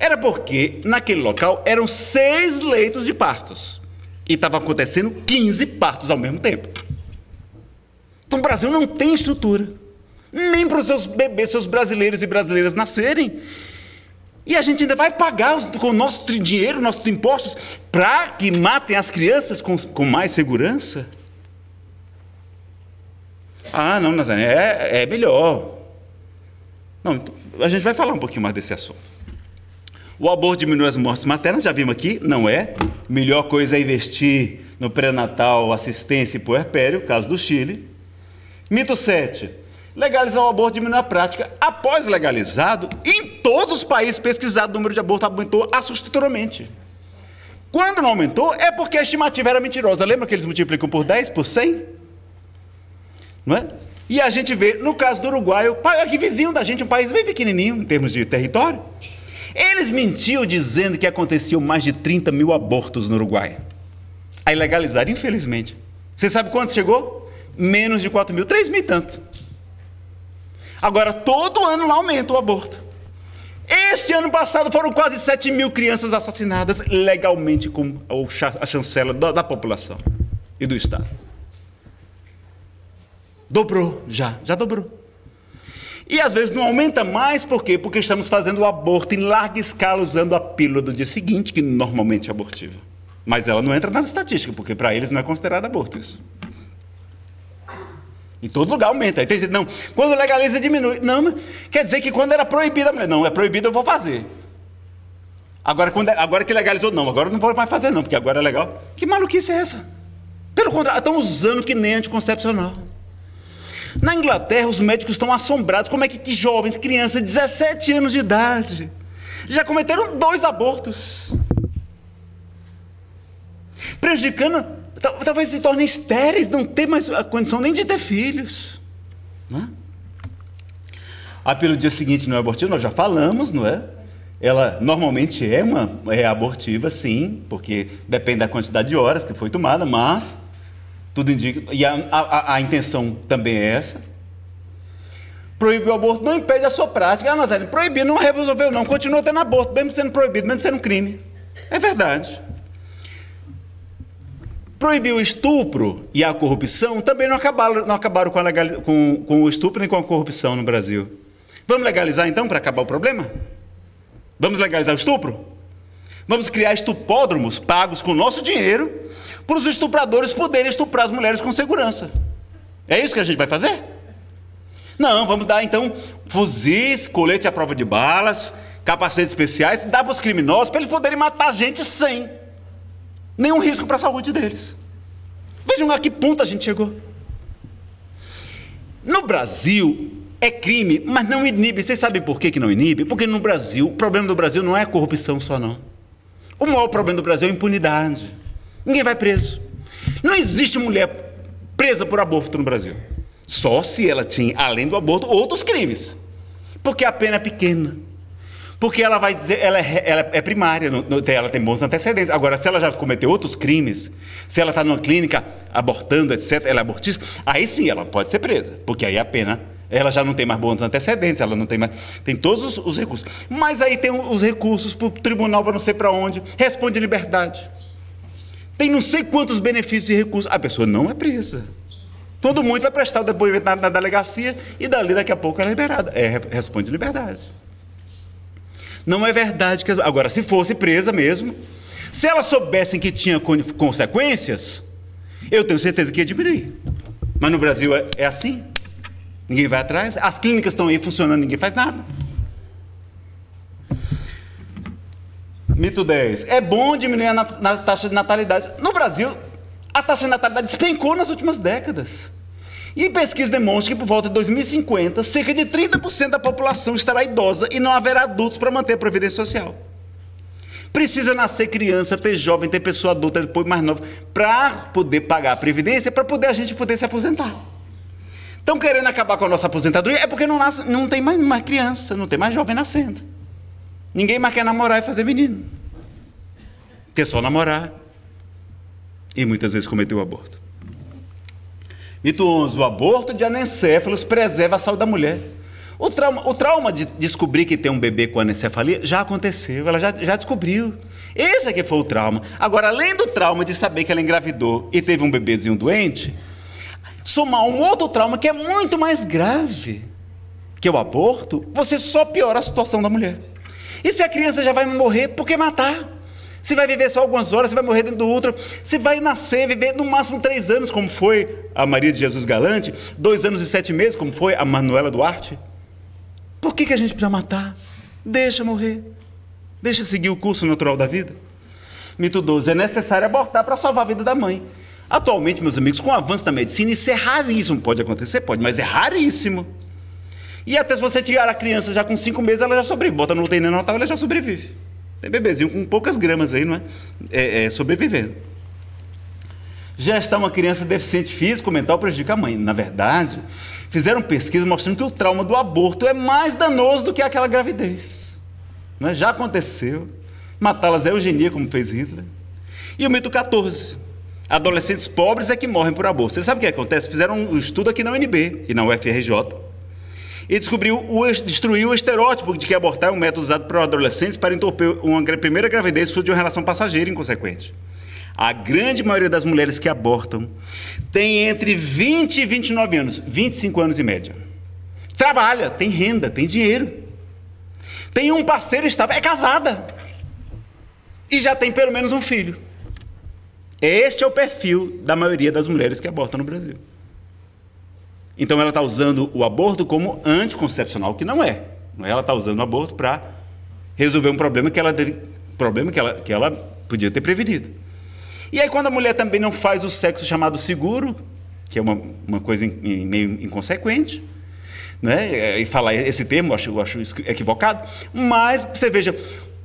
Era porque naquele local eram seis leitos de partos. E estava acontecendo 15 partos ao mesmo tempo. Então o Brasil não tem estrutura. Nem para os seus bebês, seus brasileiros e brasileiras nascerem. E a gente ainda vai pagar com o nosso dinheiro, nossos impostos, para que matem as crianças com, com mais segurança? Ah, não, Nazaré, é, é melhor. Não, a gente vai falar um pouquinho mais desse assunto. O aborto diminui as mortes maternas, já vimos aqui, não é. Melhor coisa é investir no pré-natal, assistência e puerpério, caso do Chile. Mito 7. Legalizar o aborto diminui a prática. Após legalizado, em todos os países pesquisados, o número de abortos aumentou assustadoramente. Quando não aumentou, é porque a estimativa era mentirosa. Lembra que eles multiplicam por 10, por 100? Não é? E a gente vê, no caso do Uruguai, aqui vizinho da gente, um país bem pequenininho em termos de território, eles mentiam dizendo que aconteciam mais de 30 mil abortos no Uruguai. Aí legalizaram, infelizmente. Você sabe quanto chegou? Menos de 4 mil, 3 mil e tanto. Agora, todo ano lá aumenta o aborto. Esse ano passado foram quase 7 mil crianças assassinadas legalmente com a chancela da população e do Estado. Dobrou, já, já dobrou. E às vezes não aumenta mais, por quê? Porque estamos fazendo o aborto em larga escala usando a pílula do dia seguinte, que normalmente é abortiva. Mas ela não entra nas estatísticas, porque para eles não é considerado aborto isso. Em todo lugar aumenta. Aí tem gente, não, quando legaliza diminui. Não, quer dizer que quando era proibida, não, é proibido, eu vou fazer. Agora, quando, é, agora que legalizou, não, agora não vou mais fazer, não, porque agora é legal. Que maluquice é essa? Pelo contrário, estão usando que nem anticoncepcional. Na Inglaterra, os médicos estão assombrados. Como é que jovens, crianças, 17 anos de idade, já cometeram dois abortos? Prejudicando, talvez se tornem estéreis, não ter mais a condição nem de ter filhos. A pílula do dia seguinte não é abortiva, nós já falamos, não é? Ela normalmente é uma é abortiva, sim, porque depende da quantidade de horas que foi tomada, mas tudo indica. E a, a, a intenção também é essa. Proibir o aborto não impede a sua prática. Ah, Nazaré, proibir não resolveu, não. Continua tendo aborto, mesmo sendo proibido, mesmo sendo crime. É verdade. Proibir o estupro e a corrupção também não acabaram, não acabaram com, a legal, com, com o estupro nem com a corrupção no Brasil. Vamos legalizar então para acabar o problema? Vamos legalizar o estupro? Vamos criar estupódromos pagos com nosso dinheiro para os estupradores poderem estuprar as mulheres com segurança. É isso que a gente vai fazer? Não, vamos dar então fuzis, colete à prova de balas, capacetes especiais, dar para os criminosos para eles poderem matar gente sem nenhum risco para a saúde deles. Vejam a que ponto a gente chegou. No Brasil, é crime, mas não inibe. Vocês sabem por que, que não inibe? Porque no Brasil, o problema do Brasil não é a corrupção só, não. O maior problema do Brasil é a impunidade. Ninguém vai preso. Não existe mulher presa por aborto no Brasil. Só se ela tinha, além do aborto, outros crimes. Porque a pena é pequena. Porque ela vai dizer, ela é, ela é primária, ela tem bons antecedentes. Agora, se ela já cometeu outros crimes, se ela está numa clínica abortando, etc., ela é abortista, aí sim ela pode ser presa. Porque aí a pena ela já não tem mais bons antecedentes, ela não tem mais. Tem todos os, os recursos. Mas aí tem os recursos para o tribunal para não sei para onde, responde liberdade tem não sei quantos benefícios e recursos. A pessoa não é presa. Todo mundo vai prestar o depoimento na, na delegacia e dali daqui a pouco é liberada. É, responde liberdade. Não é verdade que. Agora, se fosse presa mesmo, se elas soubessem que tinha consequências, eu tenho certeza que ia diminuir. Mas no Brasil é, é assim. Ninguém vai atrás. As clínicas estão aí funcionando, ninguém faz nada. Mito 10. É bom diminuir a, taxa de natalidade. No Brasil, a taxa de natalidade despencou nas últimas décadas. E pesquisa demonstra que por volta de 2050, cerca de 30% da população estará idosa e não haverá adultos para manter a previdência social. Precisa nascer criança, ter jovem, ter pessoa adulta, depois mais nova, para poder pagar a previdência, para poder a gente poder se aposentar. Estão querendo acabar com a nossa aposentadoria? É porque não, nasce, não tem mais, mais criança, não tem mais jovem nascendo. Ninguém mais quer namorar e fazer menino. Quer só namorar. E muitas vezes cometeu o aborto. Mito 11. O aborto de anencéfalos preserva a saúde da mulher. O trauma, o trauma de descobrir que tem um bebê com anencefalia já aconteceu, ela já, já descobriu. Esse aqui foi o trauma. Agora, além do trauma de saber que ela engravidou e teve um bebezinho doente, somar um outro trauma que é muito mais grave, que é o aborto, você só piora a situação da mulher. E se a criança já vai morrer, por que matar? Se vai viver só algumas horas, se vai morrer dentro do útero, se vai nascer, viver no máximo três anos, como foi a Maria de Jesus Galante, dois anos e sete meses, como foi a Manuela Duarte. Por que, que a gente precisa matar? Deixa morrer. Deixa seguir o curso natural da vida. Mito 12. É necessário abortar para salvar a vida da mãe. Atualmente, meus amigos, com o avanço da medicina, isso é raríssimo. Pode acontecer? Pode, mas é raríssimo. E até se você tirar a criança já com cinco meses, ela já sobrevive. Bota no UTI neonatal, ela já sobrevive. Tem bebezinho com poucas gramas aí, não é? é, é sobrevivendo. Gestar uma criança deficiente físico, mental prejudica a mãe. Na verdade, fizeram pesquisa mostrando que o trauma do aborto é mais danoso do que aquela gravidez. Né? Já aconteceu. Matá-las é eugenia, como fez Hitler. E o mito 14. Adolescentes pobres é que morrem por aborto. Você sabe o que acontece? Fizeram um estudo aqui na UNB e na UFRJ. E descobriu, o, destruiu o estereótipo de que abortar é um método usado para adolescentes para interromper uma primeira gravidez fruto de uma relação passageira inconsequente. A grande maioria das mulheres que abortam tem entre 20 e 29 anos, 25 anos em média. Trabalha, tem renda, tem dinheiro. Tem um parceiro estável, é casada. E já tem pelo menos um filho. Este é o perfil da maioria das mulheres que abortam no Brasil. Então ela está usando o aborto como anticoncepcional, que não é. É ela está usando o aborto para resolver um problema que ela, problema que ela, que ela podia ter prevenido. E aí, quando a mulher também não faz o sexo chamado seguro, que é uma, uma coisa in, meio inconsequente, né? e falar esse termo eu acho, eu acho equivocado, mas você veja,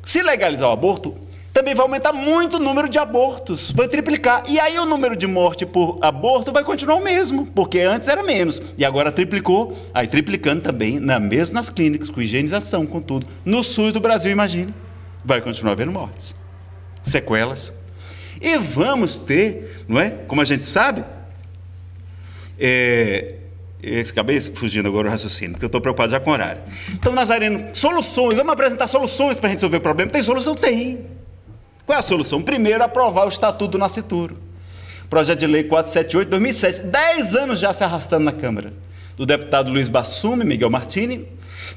se legalizar o aborto, também vai aumentar muito o número de abortos, vai triplicar. E aí o número de morte por aborto vai continuar o mesmo, porque antes era menos. E agora triplicou, aí triplicando também, na, mesmo nas clínicas, com higienização, com tudo. No SUS do Brasil, imagine, vai continuar havendo mortes, sequelas. E vamos ter, não é? Como a gente sabe, é, eu acabei fugindo agora o raciocínio, porque eu estou preocupado já com o horário. Então, Nazareno, soluções, vamos apresentar soluções para a gente resolver o problema. Tem solução? Tem. Qual é a solução? Primeiro, aprovar o Estatuto do Nascituro. Projeto de Lei 478, 2007. Dez anos já se arrastando na Câmara. Do deputado Luiz Bassume, Miguel Martini,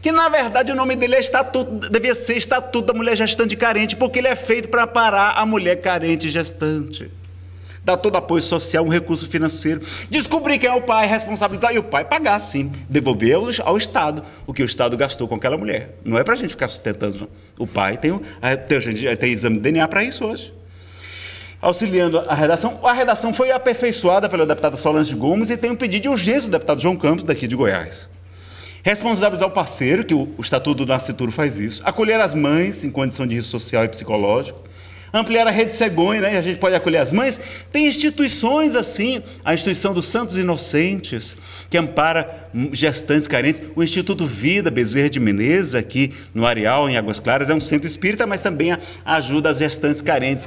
que na verdade o nome dele é estatuto, devia ser Estatuto da Mulher Gestante Carente, porque ele é feito para parar a mulher carente gestante. Dar todo apoio social, um recurso financeiro, descobrir quem é o pai, responsabilizar e o pai pagar sim, devolver ao, ao Estado o que o Estado gastou com aquela mulher. Não é para a gente ficar sustentando. O pai tem, tem, tem exame de DNA para isso hoje auxiliando a redação. A redação foi aperfeiçoada pela deputada Solange Gomes e tem um pedido de urgência do deputado João Campos, daqui de Goiás. Responsabilizar o parceiro, que o, o Estatuto do Nascituro faz isso. Acolher as mães em condição de risco social e psicológico. Ampliar a rede cegonha, né? a gente pode acolher as mães. Tem instituições assim, a instituição dos Santos Inocentes, que ampara gestantes carentes. O Instituto Vida Bezerra de Menezes, aqui no Areal, em Águas Claras, é um centro espírita, mas também ajuda as gestantes carentes.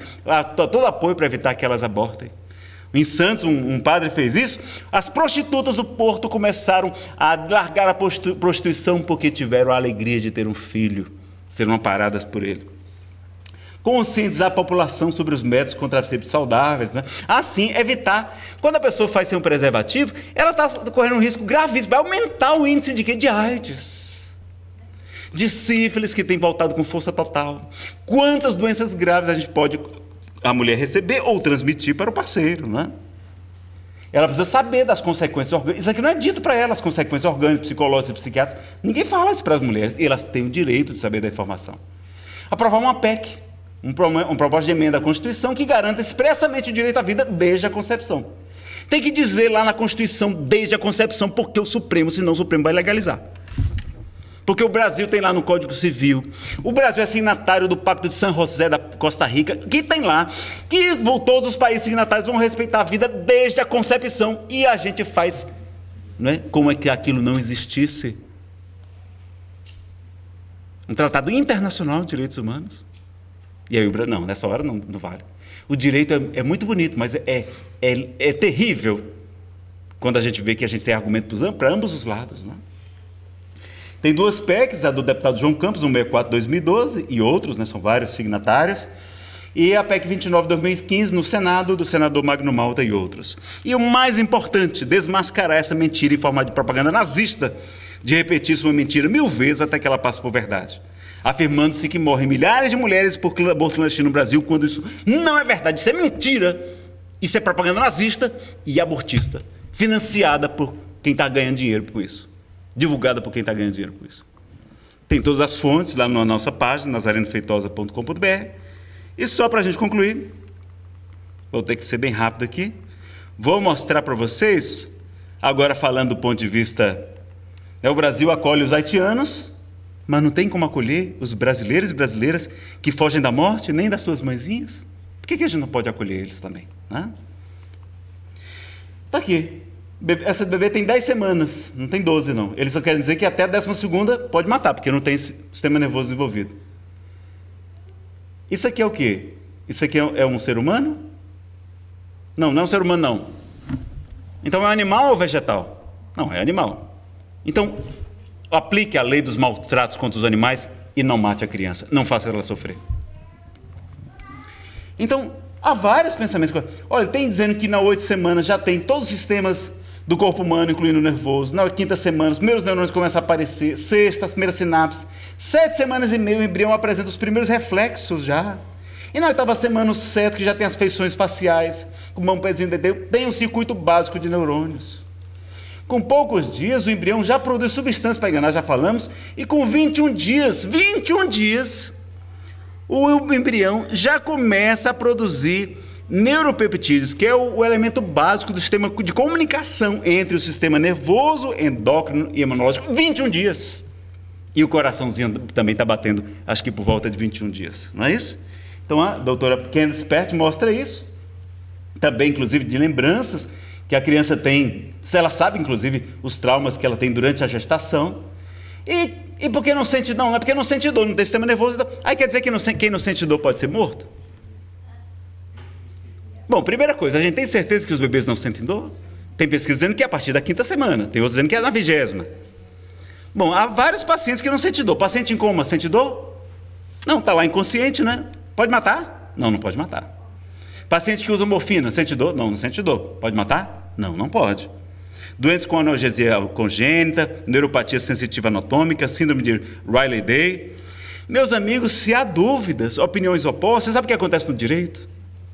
Todo apoio para evitar que elas abortem. Em Santos, um, um, padre fez isso. As prostitutas do Porto começaram a largar a prostituição porque tiveram a alegria de ter um filho, serão amparadas por ele. Conscientizar a população sobre os métodos contraceptivos saudáveis. Né? Assim, evitar. Quando a pessoa faz sem um preservativo, ela está correndo um risco gravíssimo. Vai aumentar o índice de? De AIDS. De sífilis, que tem voltado com força total. Quantas doenças graves a gente pode a mulher receber ou transmitir para o parceiro, né? Ela precisa saber das consequências orgânicas. Isso aqui não é dito para ela, as consequências orgânicas, psicológicas, psiquiátricas. Ninguém fala isso para as mulheres. E elas têm o direito de saber da informação. Aprovar uma PEC, um, um propósito de emenda à Constituição que garanta expressamente o direito à vida desde a concepção. Tem que dizer lá na Constituição, desde a concepção, porque o Supremo, senão o Supremo vai legalizar. Porque o Brasil tem lá no Código Civil. O Brasil é signatário do Pacto de San José da Costa Rica, que tem lá que todos os países signatários vão respeitar a vida desde a concepção. E a gente faz né, como é que aquilo não existisse. Um tratado internacional de direitos humanos. E aí o Brasil, não, nessa hora não, não vale. O direito é, é muito bonito, mas é, é, é terrível quando a gente vê que a gente tem argumentos para ambos os lados. Né? Tem duas PECs, a do deputado João Campos, 164-2012, e outros, né, são vários signatários, e a PEC 29-2015 no Senado, do senador Magno Malta e outros. E o mais importante, desmascarar essa mentira em forma de propaganda nazista, de repetir sua mentira mil vezes até que ela passe por verdade. Afirmando-se que morrem milhares de mulheres por aborto clandestino no Brasil, quando isso não é verdade, isso é mentira. Isso é propaganda nazista e abortista, financiada por quem está ganhando dinheiro com isso divulgada por quem está ganhando dinheiro com isso. Tem todas as fontes lá na nossa página, nazarenofeitosa.com.br. E só para a gente concluir, vou ter que ser bem rápido aqui, vou mostrar para vocês, agora falando do ponto de vista. Né, o Brasil acolhe os haitianos, mas não tem como acolher os brasileiros e brasileiras que fogem da morte, nem das suas mãezinhas? Por que, que a gente não pode acolher eles também? Né? Está aqui. Essa bebê tem 10 semanas, não tem 12 não. Eles só querem dizer que até a 12 pode matar, porque não tem sistema nervoso envolvido. Isso aqui é o quê? Isso aqui é, é um ser humano? Não, não é um ser humano não. Então é animal ou vegetal? Não, é animal. Então, aplique a lei dos maltratos contra os animais e não mate a criança. Não faça ela sofrer. Então, há vários pensamentos. Olha, tem dizendo que na oito semanas já tem todos os sistemas do corpo humano, incluindo o nervoso. Na quinta semana, os primeiros neurônios começam a aparecer. Sexta, as primeiras sinapses. Sete semanas e meia, o embrião apresenta os primeiros reflexos já. E na oitava semana, o ceto, que já tem as feições faciais, com mão, pezinho, dedão, tem um circuito básico de neurônios. Com poucos dias, o embrião já produz substâncias para enganar, já falamos, e com 21 dias, 21 dias, o embrião já começa a produzir neuropeptídeos, que é o, o, elemento básico do sistema de comunicação entre o sistema nervoso, endócrino e imunológico, 21 dias. E o coraçãozinho também está batendo, acho que por volta de 21 dias, não é isso? Então a doutora Candice Pert mostra isso. Também, inclusive, de lembranças que a criança tem, se ela sabe, inclusive, os traumas que ela tem durante a gestação. E, e por que não sente dor? Não é porque não sente dor, não tem sistema nervoso. Aí quer dizer que não, quem não sente dor pode ser morto? Bom, primeira coisa, a gente tem certeza que os bebês não sentem dor? Tem pesquisa dizendo que é a partir da quinta semana, tem outros dizendo que é na vigésima. Bom, há vários pacientes que não sentem dor. Paciente em coma, sente dor? Não, está lá inconsciente, né? Pode matar? Não, não pode matar. Paciente que usa morfina, sente dor? Não, não sente dor. Pode matar? Não, não pode. Doenças com analgesia congênita, neuropatia sensitiva anatômica, síndrome de Riley-Day. Meus amigos, se há dúvidas, opiniões opostas, sabe o que acontece no direito?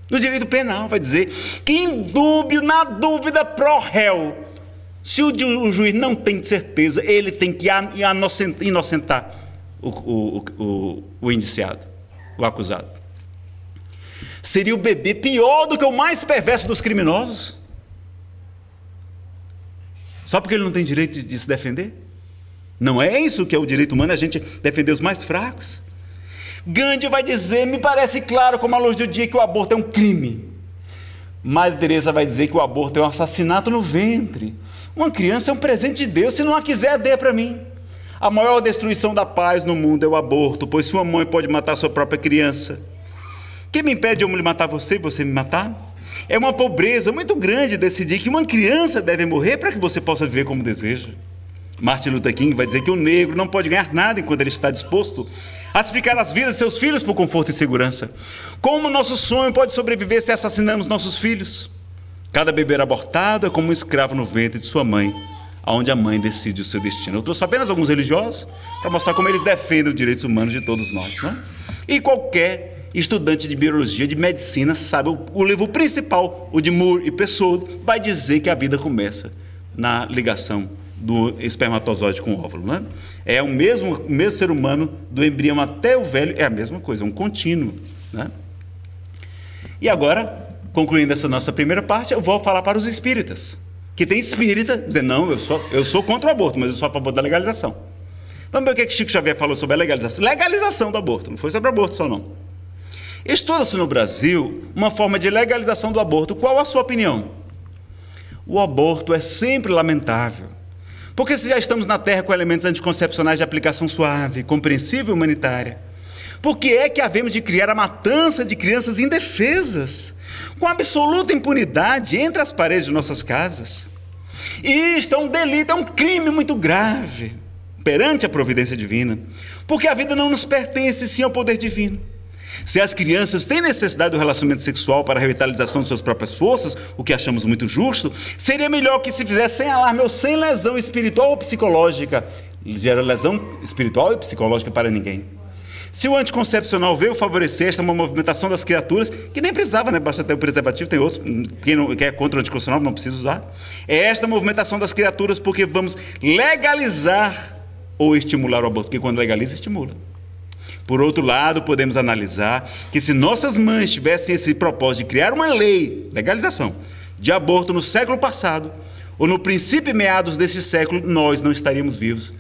No direito penal vai dizer que em dúbio, na dúvida pro réu, se o, o juiz não tem certeza, ele tem que inocentar o, o, o, o indiciado, o acusado. Seria o bebê pior do que o mais perverso dos criminosos? Só porque ele não tem direito de, se defender? Não é isso que é o direito humano, a gente defender os mais fracos. Gandhi vai dizer, me parece claro como a luz do dia, que o aborto é um crime. Madre Teresa vai dizer que o aborto é um assassinato no ventre. Uma criança é um presente de Deus, se não a quiser, dê para mim. A maior destruição da paz no mundo é o aborto, pois sua mãe pode matar sua própria criança. Quem me impede de eu me matar você e você me matar? É uma pobreza muito grande decidir que uma criança deve morrer para que você possa viver como deseja. Martin Luther King vai dizer que o negro não pode ganhar nada enquanto ele está disposto a sacrificar as vidas de seus filhos por conforto e segurança. Como nosso sonho pode sobreviver se assassinamos nossos filhos? Cada bebê abortado é como um escravo no ventre de sua mãe, onde a mãe decide o seu destino. Eu trouxe apenas alguns religiosos para mostrar como eles defendem os direitos humanos de todos nós. Não é? E qualquer estudante de biologia, de medicina, sabe, o, o livro principal, o de Moore e Pessoa, vai dizer que a vida começa na ligação do espermatozoide com o óvulo. Né? É o mesmo, o mesmo ser humano, do embrião até o velho, é a mesma coisa, é um contínuo. Né? E agora, concluindo essa nossa primeira parte, eu vou falar para os espíritas. Que tem espírita dizendo, não, eu sou, eu sou contra o aborto, mas eu sou a favor da legalização. Vamos ver o que, é que Chico Xavier falou sobre a legalização. Legalização do aborto, não foi sobre aborto só não. Estuda-se no Brasil uma forma de legalização do aborto. Qual a sua opinião? O aborto é sempre lamentável porque se já estamos na Terra com elementos anticoncepcionais de aplicação suave, compreensível e humanitária, por que é que havemos de criar a matança de crianças indefesas, com absoluta impunidade entre as paredes de nossas casas? E isto é um delito, é um crime muito grave perante a providência divina, porque a vida não nos pertence sim ao poder divino. Se as crianças têm necessidade do relacionamento sexual para a revitalização de suas próprias forças, o que achamos muito justo, seria melhor que se fizesse sem alarme ou sem lesão espiritual ou psicológica. Gera lesão espiritual e psicológica para ninguém. Se o anticoncepcional veio favorecer esta movimentação das criaturas, que nem precisava, né? Basta ter o preservativo, tem outros, quem, não, quem é contra o anticoncepcional não precisa usar. É esta movimentação das criaturas porque vamos legalizar ou estimular o aborto, porque quando legaliza, estimula. Por outro lado, podemos analisar que se nossas mães tivessem esse propósito de criar uma lei, legalização, de aborto no século passado, ou no princípio e meados desse século, nós não estaríamos vivos,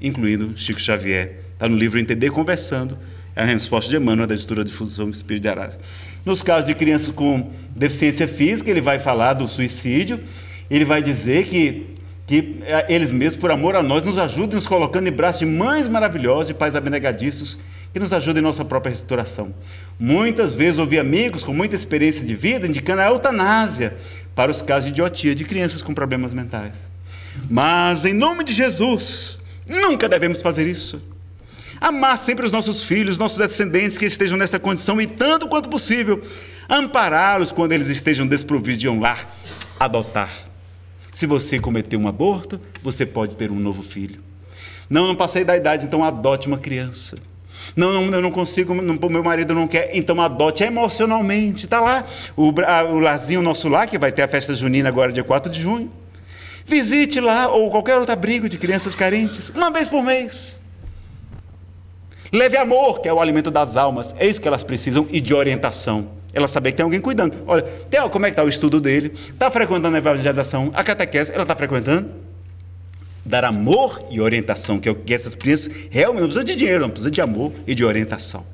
incluindo Chico Xavier. Está no livro Entender Conversando, É a resposta de Emmanuel, da editora de Função do Espírito de Arás. Nos casos de crianças com deficiência física, ele vai falar do suicídio, ele vai dizer que, que é, eles mesmos, por amor a nós, nos ajudam nos colocando em braços de mães maravilhosas, de pais abnegadiços, que nos ajudam em nossa própria restauração. Muitas vezes ouvi amigos com muita experiência de vida indicando a eutanásia para os casos de idiotia de crianças com problemas mentais. Mas, em nome de Jesus, nunca devemos fazer isso. Amar sempre os nossos filhos, nossos descendentes que estejam nessa condição e, tanto quanto possível, ampará-los quando eles estejam desprovidos de um lar, adotar. Se você cometeu um aborto, você pode ter um novo filho. Não, não passei da idade, então adote uma criança. Não, não, eu não consigo, não, meu marido não quer, então adote emocionalmente. Está lá o, a, o larzinho nosso lá, que vai ter a festa junina agora, dia 4 de junho. Visite lá, ou qualquer outro abrigo de crianças carentes, uma vez por mês. Leve amor, que é o alimento das almas. É isso que elas precisam, e de orientação. Elas sabem que tem alguém cuidando. Olha, Theo, como é que está o estudo dele? Está frequentando a evangelização, a catequese, ela está frequentando? Dar amor e orientação, que é o que essas crianças realmente não precisam de dinheiro, não precisam de amor e de orientação.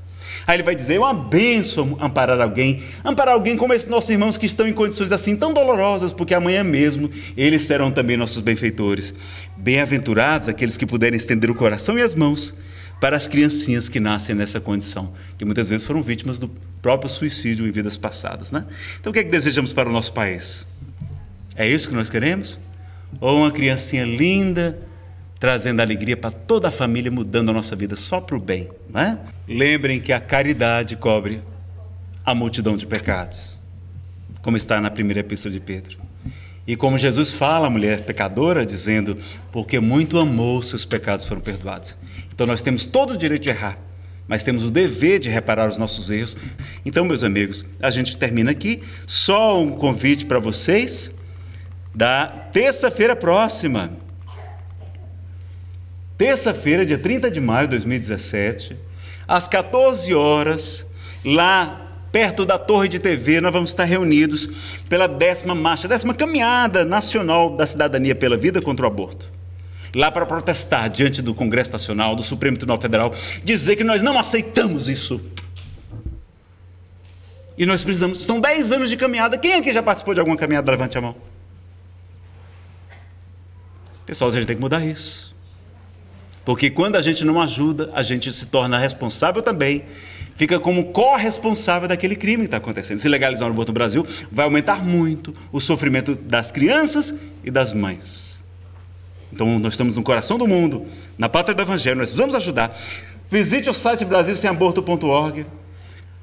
Aí ele vai dizer: é uma bênção amparar alguém, amparar alguém como esses nossos irmãos que estão em condições assim tão dolorosas, porque amanhã mesmo eles serão também nossos benfeitores. Bem-aventurados aqueles que puderem estender o coração e as mãos para as criancinhas que nascem nessa condição, que muitas vezes foram vítimas do próprio suicídio em vidas passadas. Né? Então, o que é que desejamos para o nosso país? É isso que nós queremos? Ou uma criancinha linda, trazendo alegria para toda a família, mudando a nossa vida só para o bem. Não é? Lembrem que a caridade cobre a multidão de pecados, como está na primeira epístola de Pedro. E como Jesus fala à mulher pecadora, dizendo, porque muito amou, seus pecados foram perdoados. Então nós temos todo o direito de errar, mas temos o dever de reparar os nossos erros. Então, meus amigos, a gente termina aqui. Só um convite para vocês da terça-feira próxima. Terça-feira, dia 30 de maio de 2017, às 14 horas, lá perto da torre de TV, nós vamos estar reunidos pela décima marcha, décima caminhada nacional da cidadania pela vida contra o aborto. Lá para protestar diante do Congresso Nacional, do Supremo Tribunal Federal, dizer que nós não aceitamos isso. E nós precisamos. São 10 anos de caminhada. Quem aqui já participou de alguma caminhada? Levante a mão. Pessoal, a gente tem que mudar isso. Porque quando a gente não ajuda, a gente se torna responsável também, fica como corresponsável daquele crime que está acontecendo. Se legalizar o aborto no Brasil, vai aumentar muito o sofrimento das crianças e das mães. Então, nós estamos no coração do mundo, na pátria do Evangelho, nós precisamos ajudar. Visite o site brasilsemaborto.org,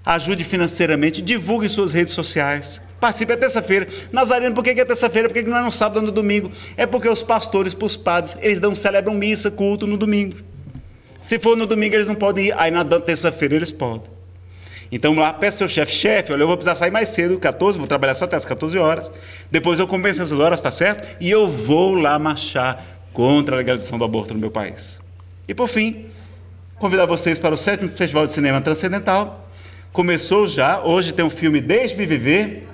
ajude financeiramente, divulgue suas redes sociais. Participe é terça-feira. Nazareno, por que é terça-feira? Por que não é no sábado ou no domingo? É porque os pastores, os padres, eles não celebram missa, culto no domingo. Se for no domingo, eles não podem ir. Aí na terça-feira eles podem. Então lá, peça seu chefe, chefe, olha, eu vou precisar sair mais cedo, 14, vou trabalhar só até as 14 horas. Depois eu compenso essas horas, tá certo? E eu vou lá marchar contra a legalização do aborto no meu país. E por fim, convidar vocês para o sétimo Festival de Cinema Transcendental. Começou já, hoje tem um filme Deixe-me Viver,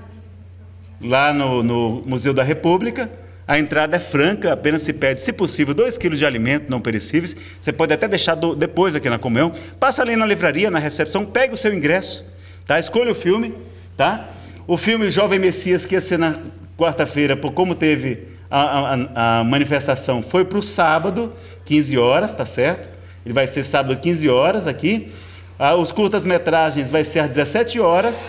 lá no, no, Museu da República. A entrada é franca, apenas se pede, se possível, 2 quilos de alimento não perecíveis. Você pode até deixar do, depois aqui na comunhão. Passa ali na livraria, na recepção, pega o seu ingresso, tá? escolha o filme. Tá? O filme Jovem Messias, que ia ser na quarta-feira, por como teve a, a, manifestação, foi para o sábado, 15 horas, tá certo? Ele vai ser sábado, 15 horas aqui. Ah, os curtas-metragens vai ser às 17 horas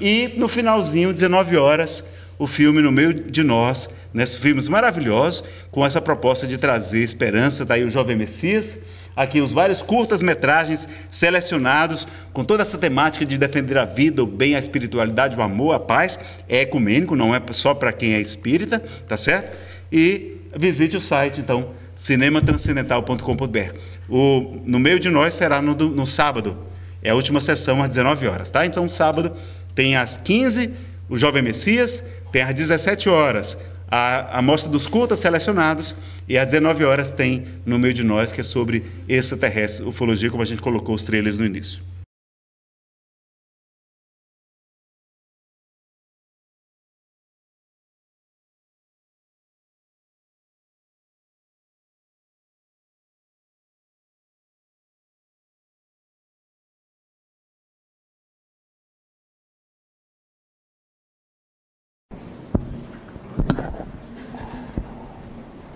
e no finalzinho, 19 horas, o filme No Meio de Nós, nesses filmes maravilhosos, com essa proposta de trazer esperança, daí o Jovem Messias, aqui os vários curtas-metragens selecionados com toda essa temática de defender a vida, o bem, a espiritualidade, o amor, a paz, é ecumênico, não é só para quem é espírita, tá certo? E visite o site, então, cinematranscendental.com.br. O No Meio de Nós será no, no sábado, é a última sessão às 19 horas, tá? Então, sábado tem às 15 o Jovem Messias, tem às 17 horas a, a mostra dos cultos selecionados e às 19 horas tem No Meio de Nós, que é sobre extraterrestre, ufologia, como a gente colocou os trailers no início.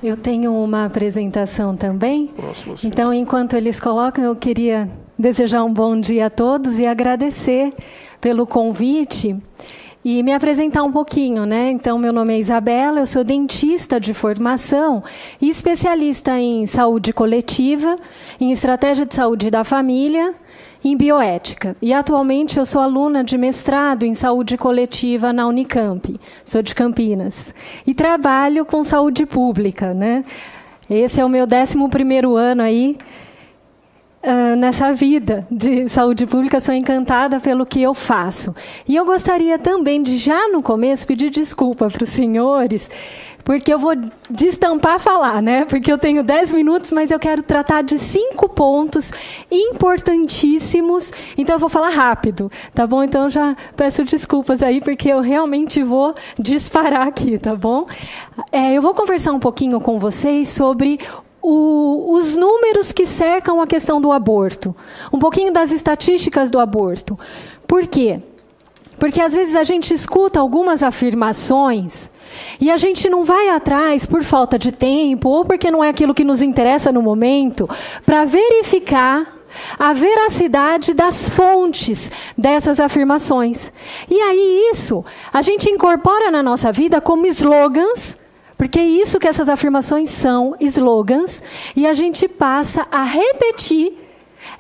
Eu tenho uma apresentação também. Próximo. Então, enquanto eles colocam, eu queria desejar um bom dia a todos e agradecer pelo convite e me apresentar um pouquinho, né? Então, meu nome é Isabela, eu sou dentista de formação e especialista em saúde coletiva, em estratégia de saúde da família, em bioética. E atualmente eu sou aluna de mestrado em saúde coletiva na Unicamp, sou de Campinas. E trabalho com saúde pública, né? Esse é o meu 11 primeiro ano aí uh, nessa vida de saúde pública, sou encantada pelo que eu faço. E eu gostaria também de, já no começo, pedir desculpa para os senhores, porque eu vou destampar falar, né? Porque eu tenho dez minutos, mas eu quero tratar de cinco pontos importantíssimos. Então eu vou falar rápido, tá bom? Então já peço desculpas aí, porque eu realmente vou disparar aqui, tá bom? É, eu vou conversar um pouquinho com vocês sobre o, os números que cercam a questão do aborto, um pouquinho das estatísticas do aborto. Por quê? Porque às vezes a gente escuta algumas afirmações e a gente não vai atrás por falta de tempo ou porque não é aquilo que nos interessa no momento para verificar a veracidade das fontes dessas afirmações. E aí isso a gente incorpora na nossa vida como slogans porque é isso que essas afirmações são, slogans, e a gente passa a repetir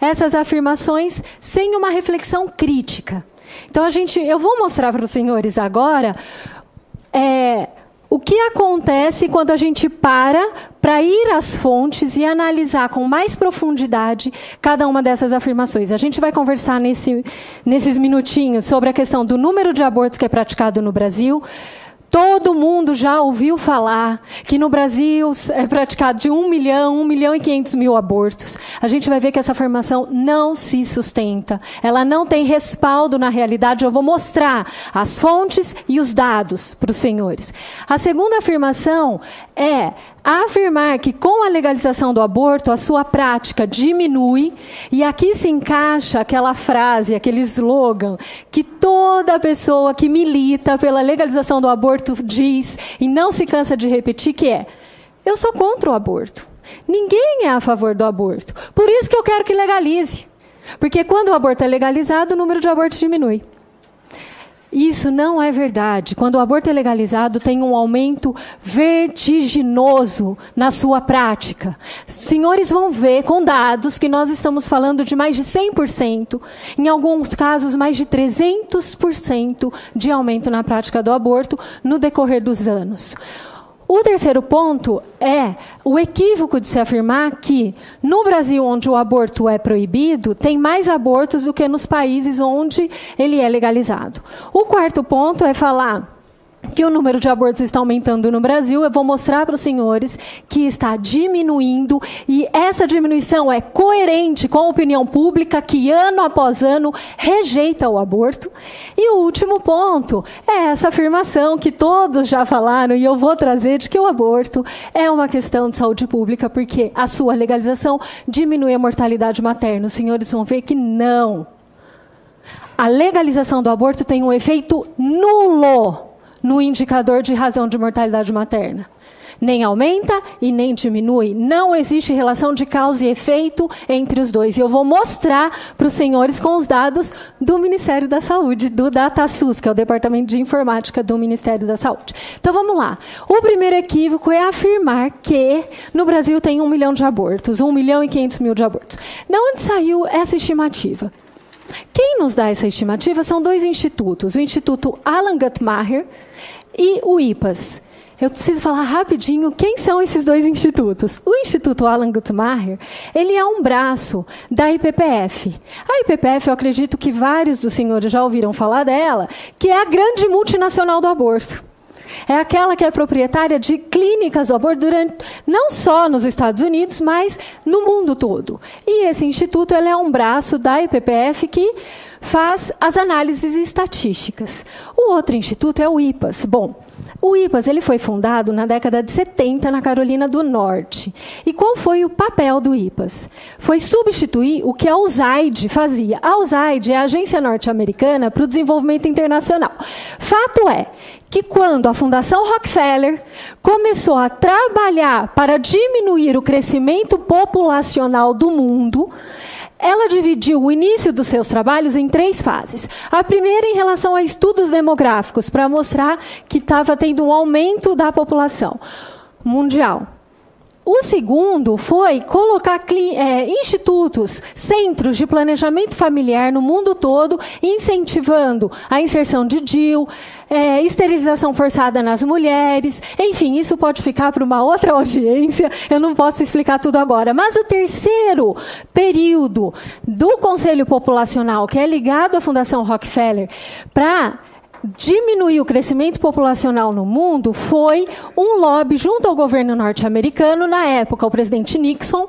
essas afirmações sem uma reflexão crítica. Então a gente, eu vou mostrar para os senhores agora é, o que acontece quando a gente para para ir às fontes e analisar com mais profundidade cada uma dessas afirmações. A gente vai conversar nesse, nesses minutinhos sobre a questão do número de abortos que é praticado no Brasil, Todo mundo já ouviu falar que no Brasil é praticado de 1 milhão, 1 milhão e 500 mil abortos. A gente vai ver que essa afirmação não se sustenta. Ela não tem respaldo na realidade. Eu vou mostrar as fontes e os dados para os senhores. A segunda afirmação é afirmar que com a legalização do aborto a sua prática diminui, e aqui se encaixa aquela frase, aquele slogan que toda pessoa que milita pela legalização do aborto diz e não se cansa de repetir que é: eu sou contra o aborto. Ninguém é a favor do aborto. Por isso que eu quero que legalize. Porque quando o aborto é legalizado, o número de abortos diminui. Isso não é verdade. Quando o aborto é legalizado, tem um aumento vertiginoso na sua prática. Senhores vão ver com dados que nós estamos falando de mais de 100%, em alguns casos mais de 300% de aumento na prática do aborto no decorrer dos anos. O terceiro ponto é o equívoco de se afirmar que no Brasil, onde o aborto é proibido, tem mais abortos do que nos países onde ele é legalizado. O quarto ponto é falar que o número de abortos está aumentando no Brasil. Eu vou mostrar para os senhores que está diminuindo e essa diminuição é coerente com a opinião pública que ano após ano rejeita o aborto. E o último ponto é essa afirmação que todos já falaram e eu vou trazer de que o aborto é uma questão de saúde pública porque a sua legalização diminui a mortalidade materna. Os senhores vão ver que não. A legalização do aborto tem um efeito nulo no indicador de razão de mortalidade materna. Nem aumenta e nem diminui. Não existe relação de causa e efeito entre os dois. E eu vou mostrar para os senhores com os dados do Ministério da Saúde, do DataSUS, que é o Departamento de Informática do Ministério da Saúde. Então vamos lá. O primeiro equívoco é afirmar que no Brasil tem um milhão de abortos, um milhão e quinhentos mil de abortos. De onde saiu essa estimativa? Quem nos dá essa estimativa são dois institutos, o Instituto Alan Guttmacher e o IPAS. Eu preciso falar rapidinho quem são esses dois institutos. O Instituto Alan Guttmacher, ele é um braço da IPPF. A IPPF, eu acredito que vários dos senhores já ouviram falar dela, que é a grande multinacional do aborto. É aquela que é proprietária de clínicas do aborto durante, não só nos Estados Unidos, mas no mundo todo. E esse instituto é um braço da IPPF que faz as análises estatísticas. O outro instituto é o IPAS. Bom, O IPAS ele foi fundado na década de 70 na Carolina do Norte. E qual foi o papel do IPAS? Foi substituir o que a USAID fazia. A USAID é a Agência Norte-Americana para o Desenvolvimento Internacional. Fato é que quando a Fundação Rockefeller começou a trabalhar para diminuir o crescimento populacional do mundo, ela dividiu o início dos seus trabalhos em três fases. A primeira em relação a estudos demográficos, para mostrar que estava tendo um aumento da população mundial. O segundo foi colocar é, institutos, centros de planejamento familiar no mundo todo, incentivando a inserção de DIL, é, esterilização forçada nas mulheres. Enfim, isso pode ficar para uma outra audiência, eu não posso explicar tudo agora. Mas o terceiro período do Conselho Populacional, que é ligado à Fundação Rockefeller, para diminuir o crescimento populacional no mundo foi um lobby junto ao governo norte-americano, na época, o presidente Nixon,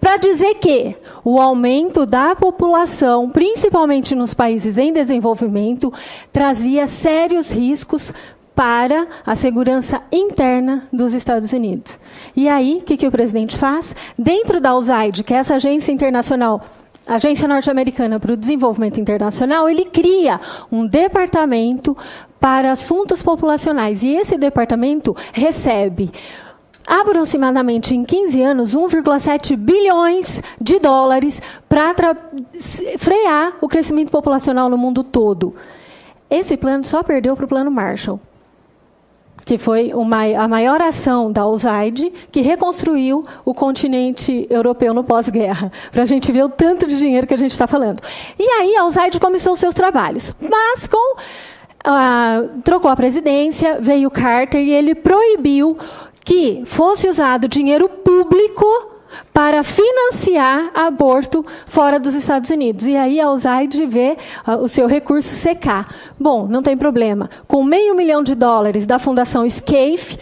para dizer que o aumento da população, principalmente nos países em desenvolvimento, trazia sérios riscos para a segurança interna dos Estados Unidos. E aí, o que, que o presidente faz? Dentro da USAID, que é essa agência internacional Agência Norte-Americana para o Desenvolvimento Internacional, ele cria um departamento para assuntos populacionais. E esse departamento recebe aproximadamente em 15 anos 1,7 bilhões de dólares para frear o crescimento populacional no mundo todo. Esse plano só perdeu para o plano Marshall que foi uma, a maior ação da USAID, que reconstruiu o continente europeu no pós-guerra, para a gente ver o tanto de dinheiro que a gente está falando. E aí a USAID começou seus trabalhos, mas com Uh, trocou a presidência, veio Carter e ele proibiu que fosse usado dinheiro público para financiar aborto fora dos Estados Unidos. E aí a USAID vê uh, o seu recurso secar. Bom, não tem problema. Com meio milhão de dólares da Fundação SCAFE,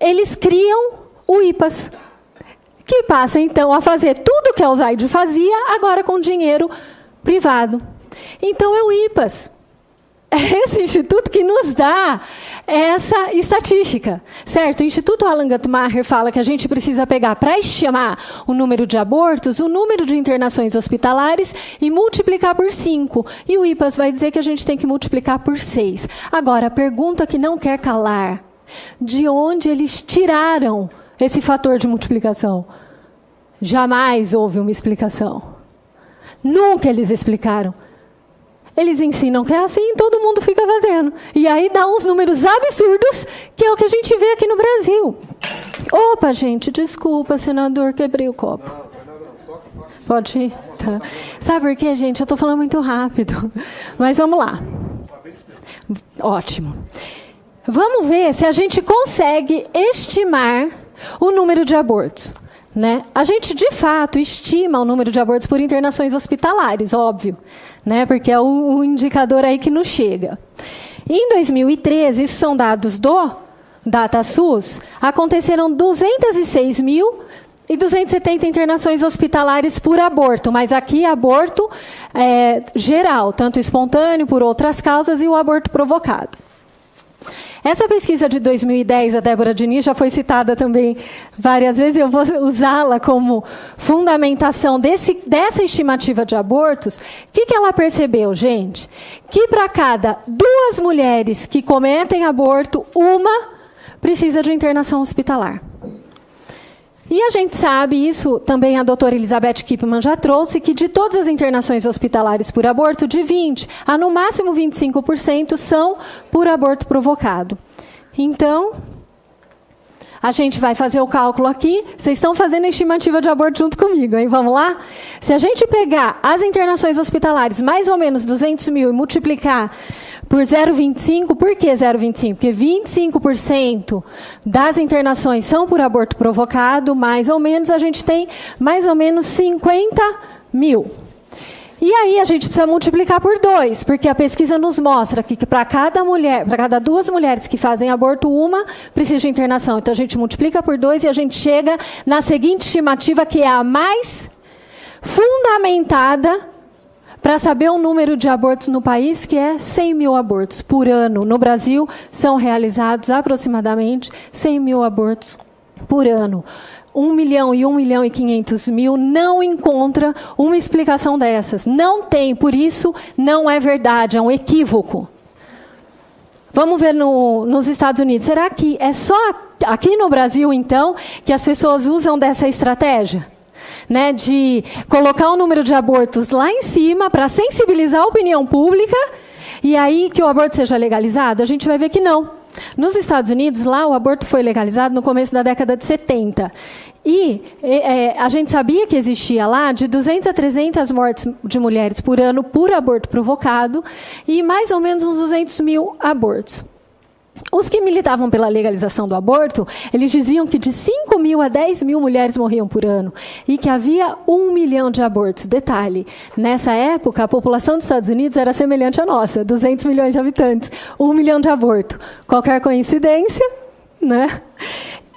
eles criam o IPAS, que passa então a fazer tudo o que a USAID fazia, agora com dinheiro privado. Então é o IPAS é esse instituto que nos dá essa estatística, certo? O Instituto Alan Guttmacher fala que a gente precisa pegar para estimar o número de abortos, o número de internações hospitalares e multiplicar por 5. E o IPAS vai dizer que a gente tem que multiplicar por 6. Agora, a pergunta que não quer calar: de onde eles tiraram esse fator de multiplicação? Jamais houve uma explicação. Nunca eles explicaram. Eles ensinam que é assim, todo mundo fica fazendo. E aí dá uns números absurdos, que é o que a gente vê aqui no Brasil. Opa, gente, desculpa, senador, quebrei o copo. Pode ir? Tá. Sabe por quê, gente? Eu estou falando muito rápido. Mas vamos lá. Ótimo. Vamos ver se a gente consegue estimar o número de abortos. Né? A gente, de fato, estima o número de abortos por internações hospitalares, óbvio, né? porque é o, o indicador aí que nos chega. Em 2013, isso são dados do DataSUS, aconteceram 206 mil e 270 internações hospitalares por aborto, mas aqui aborto é, geral, tanto espontâneo por outras causas e o aborto provocado. Essa pesquisa de 2010, a Débora Diniz já foi citada também várias vezes, eu vou usá-la como fundamentação desse, dessa estimativa de abortos. O que, que ela percebeu, gente? Que para cada duas mulheres que cometem aborto, uma precisa de internação hospitalar. E a gente sabe, isso também a doutora Elizabeth Kipman já trouxe, que de todas as internações hospitalares por aborto, de 20% a no máximo 25% são por aborto provocado. Então, a gente vai fazer o cálculo aqui. Vocês estão fazendo a estimativa de aborto junto comigo, hein? Vamos lá? Se a gente pegar as internações hospitalares, mais ou menos 200 mil, e multiplicar por 0,25. Por que 0,25? Porque 25% das internações são por aborto provocado, mais ou menos, a gente tem mais ou menos 50 mil. E aí a gente precisa multiplicar por dois, porque a pesquisa nos mostra que, que para cada mulher, para cada duas mulheres que fazem aborto, uma precisa de internação. Então a gente multiplica por dois e a gente chega na seguinte estimativa, que é a mais fundamentada para saber o número de abortos no país, que é 100 mil abortos por ano. No Brasil, são realizados aproximadamente 100 mil abortos por ano. 1 milhão e 1 milhão e 500 mil não encontra uma explicação dessas. Não tem, por isso não é verdade, é um equívoco. Vamos ver no, nos Estados Unidos. Será que é só aqui no Brasil, então, que as pessoas usam dessa estratégia? Né, de colocar o número de abortos lá em cima para sensibilizar a opinião pública e aí que o aborto seja legalizado? A gente vai ver que não. Nos Estados Unidos, lá o aborto foi legalizado no começo da década de 70. E é, a gente sabia que existia lá de 200 a 300 mortes de mulheres por ano por aborto provocado e mais ou menos uns 200 mil abortos. Os que militavam pela legalização do aborto, eles diziam que de 5 mil a 10 mil mulheres morriam por ano e que havia um milhão de abortos. Detalhe, nessa época, a população dos Estados Unidos era semelhante à nossa, 200 milhões de habitantes, um milhão de abortos. Qualquer coincidência, né?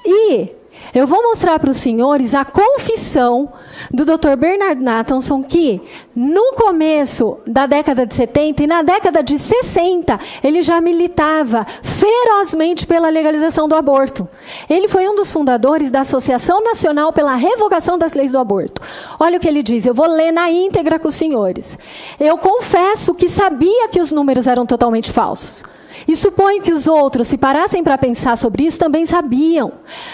E eu vou mostrar para os senhores a confissão do Dr. Bernard Nathanson que, no começo da década de 70 e na década de 60, ele já militava ferozmente pela legalização do aborto. Ele foi um dos fundadores da Associação Nacional pela Revogação das Leis do Aborto. Olha o que ele diz, eu vou ler na íntegra com os senhores. Eu confesso que sabia que os números eram totalmente falsos. E suponho que os outros, se parassem para pensar sobre isso, também sabiam.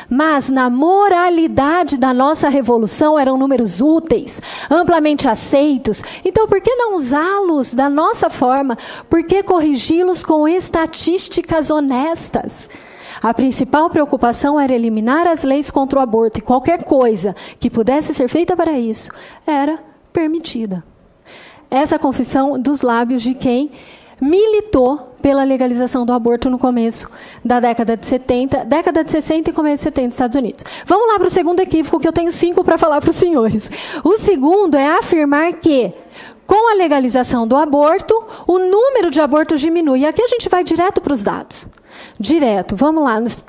Mas na moralidade da nossa revolução eram números úteis, amplamente aceitos. Então, por que não usá-los da nossa forma? Por que corrigi-los com estatísticas honestas? A principal preocupação era eliminar as leis contra o aborto e qualquer coisa que pudesse ser feita para isso era permitida. Essa confissão dos lábios de quem militou pela legalização do aborto no começo da década de 70, década de 60 e começo de 70 nos Estados Unidos. Vamos lá para o segundo equívoco, que eu tenho cinco para falar para os senhores. O segundo é afirmar que, com a legalização do aborto, o número de abortos diminui. E aqui a gente vai direto para os dados. Direto. Vamos lá. Nos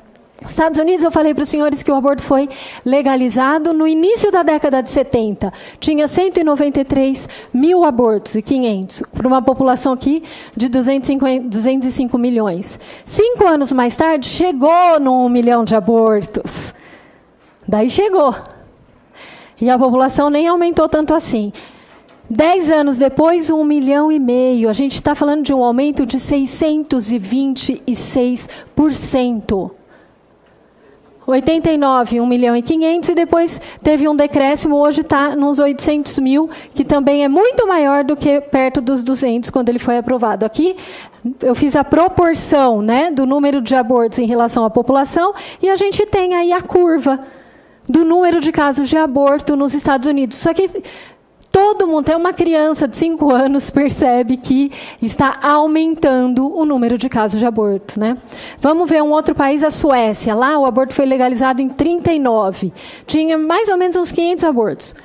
Estados Unidos, eu falei para os senhores que o aborto foi legalizado no início da década de 70. Tinha 193 mil abortos e 500, para uma população aqui de 250, 205 milhões. Cinco anos mais tarde, chegou no 1 milhão de abortos. Daí chegou. E a população nem aumentou tanto assim. Dez anos depois, um milhão e meio. A gente está falando de um aumento de 626%. 89, 1 milhão e 500, e depois teve um decréscimo, hoje está nos 800 mil, que também é muito maior do que perto dos 200 quando ele foi aprovado. Aqui eu fiz a proporção né, do número de abortos em relação à população, e a gente tem aí a curva do número de casos de aborto nos Estados Unidos. Só que todo mundo, até uma criança de 5 anos, percebe que está aumentando o número de casos de aborto. Né? Vamos ver um outro país, a Suécia. Lá o aborto foi legalizado em 39. Tinha mais ou menos uns 500 abortos.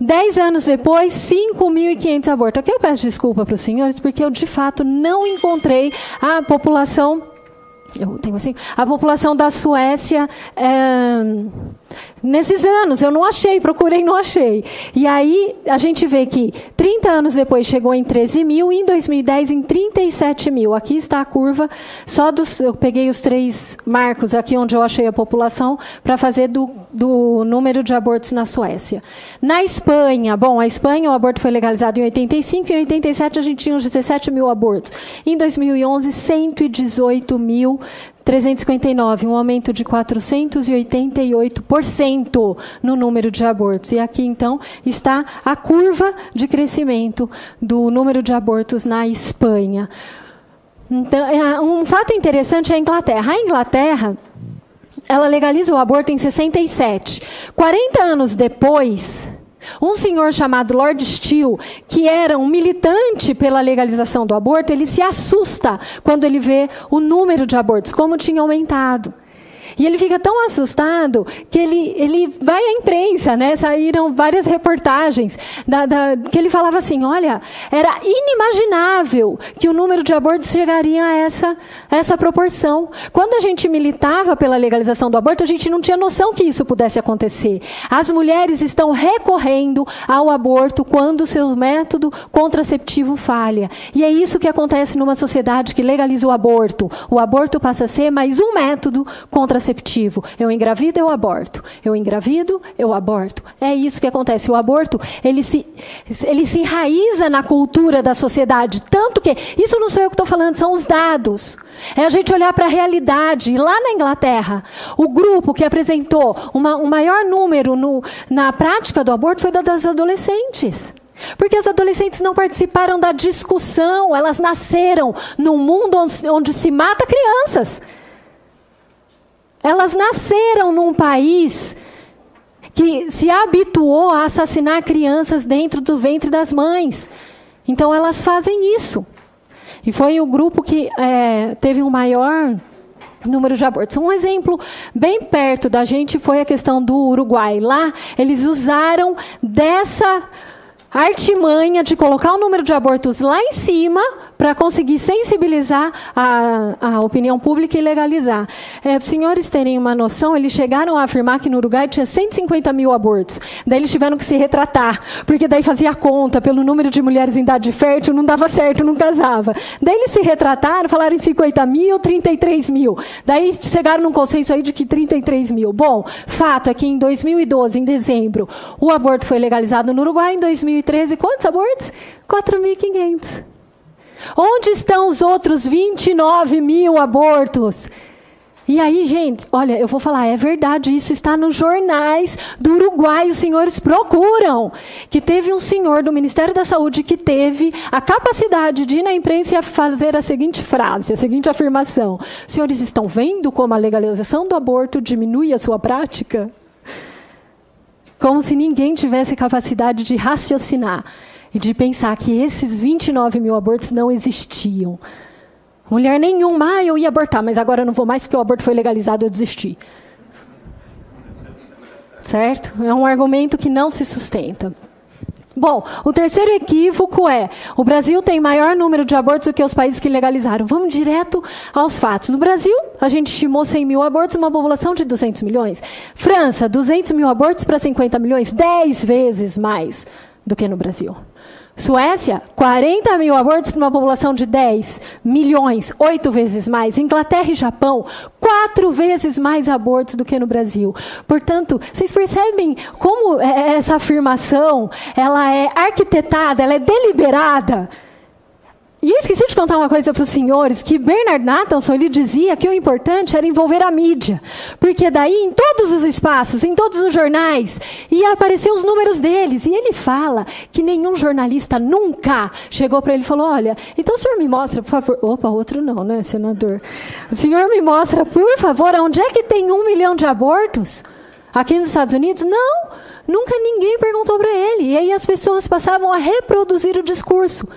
Dez anos depois, 5.500 abortos. Aqui eu peço desculpa para os senhores, porque eu, de fato, não encontrei a população eu tenho assim, a população da Suécia é, nesses anos, eu não achei, procurei não achei. E aí a gente vê que 30 anos depois chegou em 13 mil e em 2010 em 37 mil. Aqui está a curva, só dos, eu peguei os três marcos aqui onde eu achei a população para fazer do, do número de abortos na Suécia. Na Espanha, bom, a Espanha o aborto foi legalizado em 85 e em 87 a gente tinha uns 17 mil abortos. Em 2011, 118 mil 359, um aumento de 488% no número de abortos. E aqui, então, está a curva de crescimento do número de abortos na Espanha. Então, é, um fato interessante é a Inglaterra. A Inglaterra ela legaliza o aborto em 67. 40 anos depois, um senhor chamado Lord Steele, que era um militante pela legalização do aborto, ele se assusta quando ele vê o número de abortos, como tinha aumentado. E ele fica tão assustado que ele, ele vai à imprensa, né? Saíram várias reportagens da, da, que ele falava assim: olha, era inimaginável que o número de abortos chegaria a essa, essa proporção. Quando a gente militava pela legalização do aborto, a gente não tinha noção que isso pudesse acontecer. As mulheres estão recorrendo ao aborto quando o seu método contraceptivo falha. E é isso que acontece numa sociedade que legaliza o aborto. O aborto passa a ser mais um método contraceptivo contraceptivo. Eu engravido, eu aborto. Eu engravido, eu aborto. É isso que acontece. O aborto, ele se, ele se enraiza na cultura da sociedade. Tanto que, isso não sou eu que estou falando, são os dados. É a gente olhar para a realidade. Lá na Inglaterra, o grupo que apresentou uma, um maior número no, na prática do aborto foi das adolescentes. Porque as adolescentes não participaram da discussão, elas nasceram num mundo onde se mata crianças. Elas nasceram num país que se habituou a assassinar crianças dentro do ventre das mães. Então elas fazem isso. E foi o grupo que é, teve o um maior número de abortos. Um exemplo bem perto da gente foi a questão do Uruguai. Lá eles usaram dessa artimanha de colocar o número de abortos lá em cima para conseguir sensibilizar a, a, opinião pública e legalizar. É, os senhores terem uma noção, eles chegaram a afirmar que no Uruguai tinha 150 mil abortos. Daí eles tiveram que se retratar, porque daí fazia conta pelo número de mulheres em idade fértil, não dava certo, não casava. Daí eles se retrataram, falaram em 50 mil, 33 mil. Daí chegaram num consenso aí de que 33 mil. Bom, fato é que em 2012, em dezembro, o aborto foi legalizado no Uruguai. Em 2013, quantos abortos? 4.500. Onde estão os outros 29 mil abortos? E aí, gente, olha, eu vou falar, é verdade, isso está nos jornais do Uruguai, os senhores procuram. Que teve um senhor do Ministério da Saúde que teve a capacidade de ir na imprensa e fazer a seguinte frase, a seguinte afirmação: senhores estão vendo como a legalização do aborto diminui a sua prática? Como se ninguém tivesse capacidade de raciocinar e de pensar que esses 29 mil abortos não existiam. Mulher nenhuma, ah, eu ia abortar, mas agora eu não vou mais porque o aborto foi legalizado, eu desisti. Certo? É um argumento que não se sustenta. Bom, o terceiro equívoco é: o Brasil tem maior número de abortos do que os países que legalizaram. Vamos direto aos fatos. No Brasil, a gente estimou 100 mil abortos, uma população de 200 milhões. França, 200 mil abortos para 50 milhões, 10 vezes mais do que no Brasil. Suécia, 40 mil abortos para uma população de 10 milhões, oito vezes mais. Inglaterra e Japão, quatro vezes mais abortos do que no Brasil. Portanto, vocês percebem como é, essa afirmação ela é arquitetada, ela é deliberada e eu esqueci de contar uma coisa para os senhores, que Bernard Nathanson ele dizia que o importante era envolver a mídia. Porque daí, em todos os espaços, em todos os jornais, ia aparecer os números deles. E ele fala que nenhum jornalista nunca chegou para ele e falou, olha, então o senhor me mostra, por favor... Opa, outro não, né, senador? O senhor me mostra, por favor, onde é que tem um milhão de abortos? Aqui nos Estados Unidos? Não, nunca ninguém perguntou para ele. E aí as pessoas passavam a reproduzir o discurso.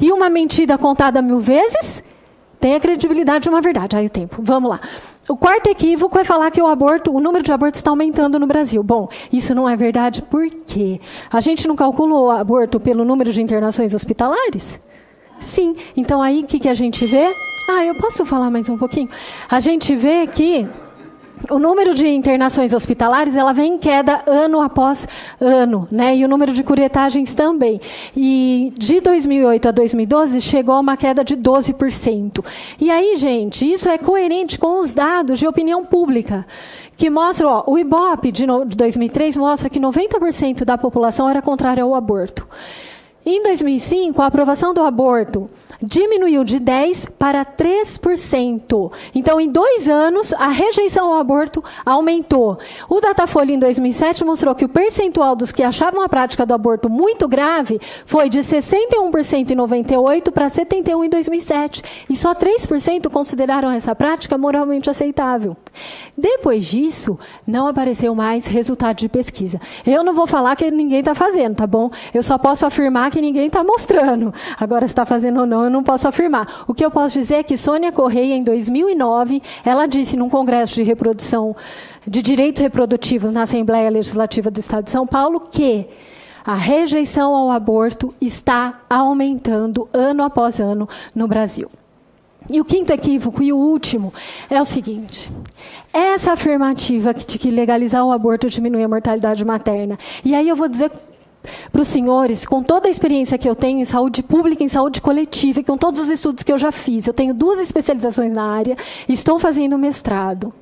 E uma mentira contada mil vezes tem a credibilidade de uma verdade. Aí o tempo. Vamos lá. O quarto equívoco é falar que o aborto, o número de abortos está aumentando no Brasil. Bom, isso não é verdade por quê? A gente não calculou o aborto pelo número de internações hospitalares? Sim. Então aí o que, que a gente vê? Ah, eu posso falar mais um pouquinho? A gente vê que o número de internações hospitalares ela vem em queda ano após ano, né? E o número de curetagens também. E de 2008 a 2012 chegou a uma queda de 12%. E aí, gente, isso é coerente com os dados de opinião pública que mostram, ó, o IBOP de, no, de 2003 mostra que 90% da população era contrária ao aborto. Em 2005, a aprovação do aborto diminuiu de 10% para 3%. Então, em dois anos, a rejeição ao aborto aumentou. O Datafolha, em 2007, mostrou que o percentual dos que achavam a prática do aborto muito grave foi de 61% em 98 para 71% em 2007. E só 3% consideraram essa prática moralmente aceitável. Depois disso, não apareceu mais resultado de pesquisa. Eu não vou falar que ninguém está fazendo, tá bom? Eu só posso afirmar que ninguém está mostrando. Agora, se está fazendo ou não, eu não posso afirmar. O que eu posso dizer é que Sônia Correia, em 2009, ela disse num congresso de reprodução de direitos reprodutivos na Assembleia Legislativa do Estado de São Paulo que a rejeição ao aborto está aumentando ano após ano no Brasil. E o quinto equívoco, e o último, é o seguinte: essa afirmativa de que legalizar o aborto diminui a mortalidade materna. E aí eu vou dizer para os senhores, com toda a experiência que eu tenho em saúde pública, em saúde coletiva, e com todos os estudos que eu já fiz, eu tenho duas especializações na área, estou fazendo mestrado.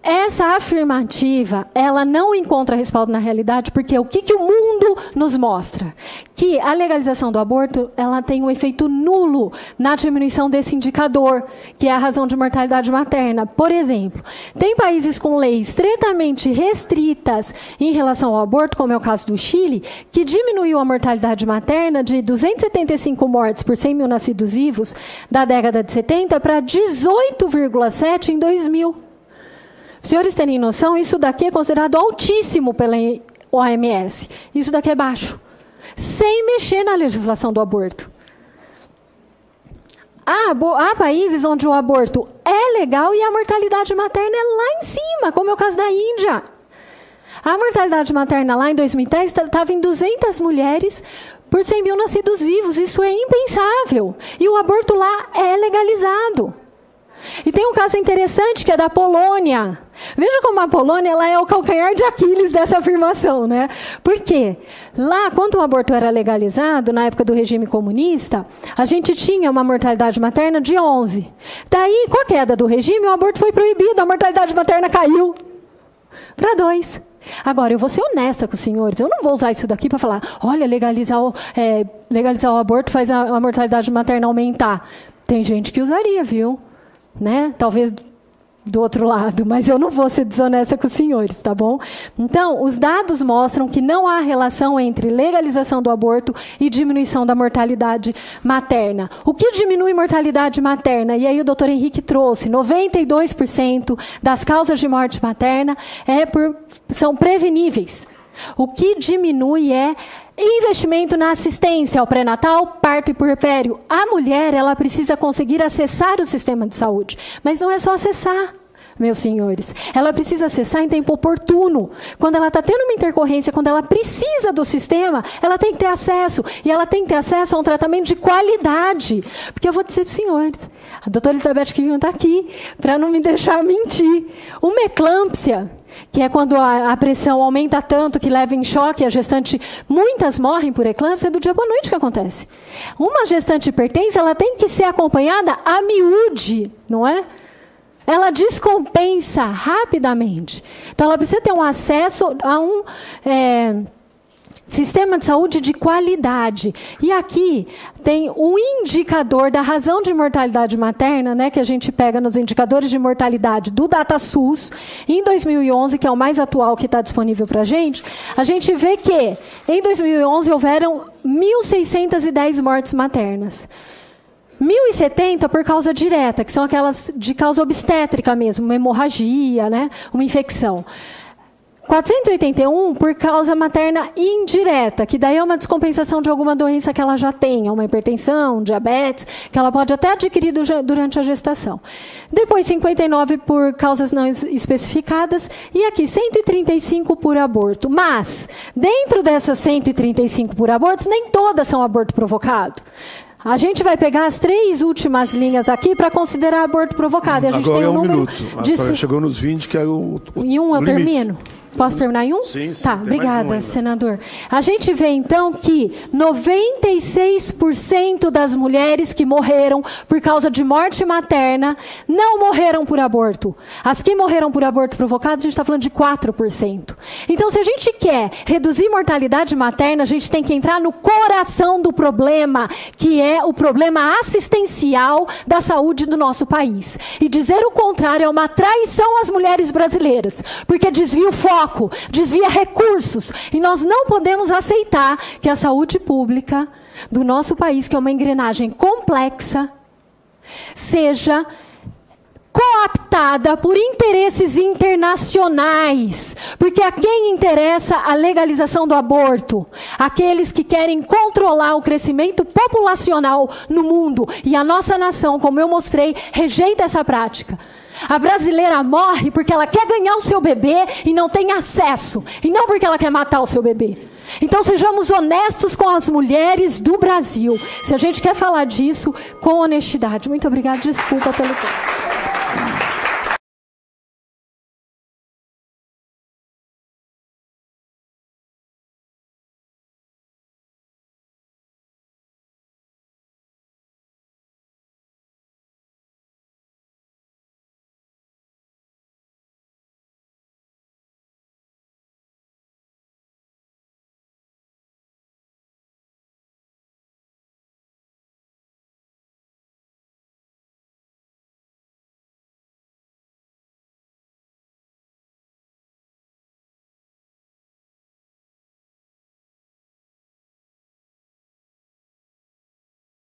Essa afirmativa, ela não encontra respaldo na realidade, porque o que, que o mundo nos mostra? Que a legalização do aborto, ela tem um efeito nulo na diminuição desse indicador, que é a razão de mortalidade materna. Por exemplo, tem países com leis estritamente restritas em relação ao aborto, como é o caso do Chile, que diminuiu a mortalidade materna de 275 mortes por 100 mil nascidos vivos da década de 70 para 18,7 em 2000. Senhores terem noção, isso daqui é considerado altíssimo pela OMS. Isso daqui é baixo. Sem mexer na legislação do aborto. Há, há, países onde o aborto é legal e a mortalidade materna é lá em cima, como é o caso da Índia. A mortalidade materna lá em 2010 estava em 200 mulheres por 100 mil nascidos vivos. Isso é impensável. E o aborto lá é legalizado. E tem um caso interessante que é da Polônia. Veja como a Polônia ela é o calcanhar de Aquiles dessa afirmação, né? Por quê? Lá, quando o aborto era legalizado, na época do regime comunista, a gente tinha uma mortalidade materna de 11. Daí, com a queda do regime, o aborto foi proibido, a mortalidade materna caiu para 2. Agora, eu vou ser honesta com os senhores, eu não vou usar isso daqui para falar, olha, legalizar o, é, legalizar o aborto faz a, a mortalidade materna aumentar. Tem gente que usaria, viu? Né? Talvez do outro lado, mas eu não vou ser desonesta com os senhores, tá bom? Então, os dados mostram que não há relação entre legalização do aborto e diminuição da mortalidade materna. O que diminui mortalidade materna? E aí o doutor Henrique trouxe, 92% das causas de morte materna é por, são preveníveis. O que diminui é investimento na assistência ao pré-natal, parto e puerpério. A mulher, ela precisa conseguir acessar o sistema de saúde, mas não é só acessar meus senhores. Ela precisa acessar em tempo oportuno. Quando ela está tendo uma intercorrência, quando ela precisa do sistema, ela tem que ter acesso. E ela tem que ter acesso a um tratamento de qualidade. Porque eu vou dizer para os senhores, a doutora Elizabeth Kivin está aqui, para não me deixar mentir. Uma eclâmpsia, que é quando a, a, pressão aumenta tanto que leva em choque a gestante, muitas morrem por eclâmpsia, é do dia para noite que acontece. Uma gestante hipertensa, ela tem que ser acompanhada a miúde, não é? Ela descompensa rapidamente. Então, ela precisa ter um acesso a um... É, Sistema de saúde de qualidade. E aqui tem um indicador da razão de mortalidade materna, né, que a gente pega nos indicadores de mortalidade do DataSUS, em 2011, que é o mais atual que está disponível para a gente. A gente vê que em 2011 houveram 1.610 mortes maternas. 1.070 por causa direta, que são aquelas de causa obstétrica mesmo, uma hemorragia, né, uma infecção. 481 por causa materna indireta, que daí é uma descompensação de alguma doença que ela já tenha, uma hipertensão, diabetes, que ela pode até adquirir durante a gestação. Depois 59 por causas não especificadas e aqui 135 por aborto. Mas dentro dessas 135 por abortos, nem todas são aborto provocado. A gente vai pegar as três últimas linhas aqui para considerar aborto provocado. E a gente Agora tem um é um número minuto. A de... chegou nos 20, que é o, o Em um eu limite. termino? Posso terminar em um? Sim, sim. Tá, obrigada, um senador. A gente vê então que 96% das mulheres que morreram por causa de morte materna não morreram por aborto. As que morreram por aborto provocado, a gente está falando de 4%. Então, se a gente quer reduzir mortalidade materna, a gente tem que entrar no coração do problema, que é o problema assistencial da saúde do nosso país. E dizer o contrário é uma traição às mulheres brasileiras, porque desvia o foco desvia recursos. E nós não podemos aceitar que a saúde pública do nosso país, que é uma engrenagem complexa, seja cooptada por interesses internacionais. Porque a quem interessa a legalização do aborto? Aqueles que querem controlar o crescimento populacional no mundo. E a nossa nação, como eu mostrei, rejeita essa prática. A brasileira morre porque ela quer ganhar o seu bebê e não tem acesso, e não porque ela quer matar o seu bebê. Então sejamos honestos com as mulheres do Brasil. Se a gente quer falar disso com honestidade. Muito obrigada, desculpa pelo tempo.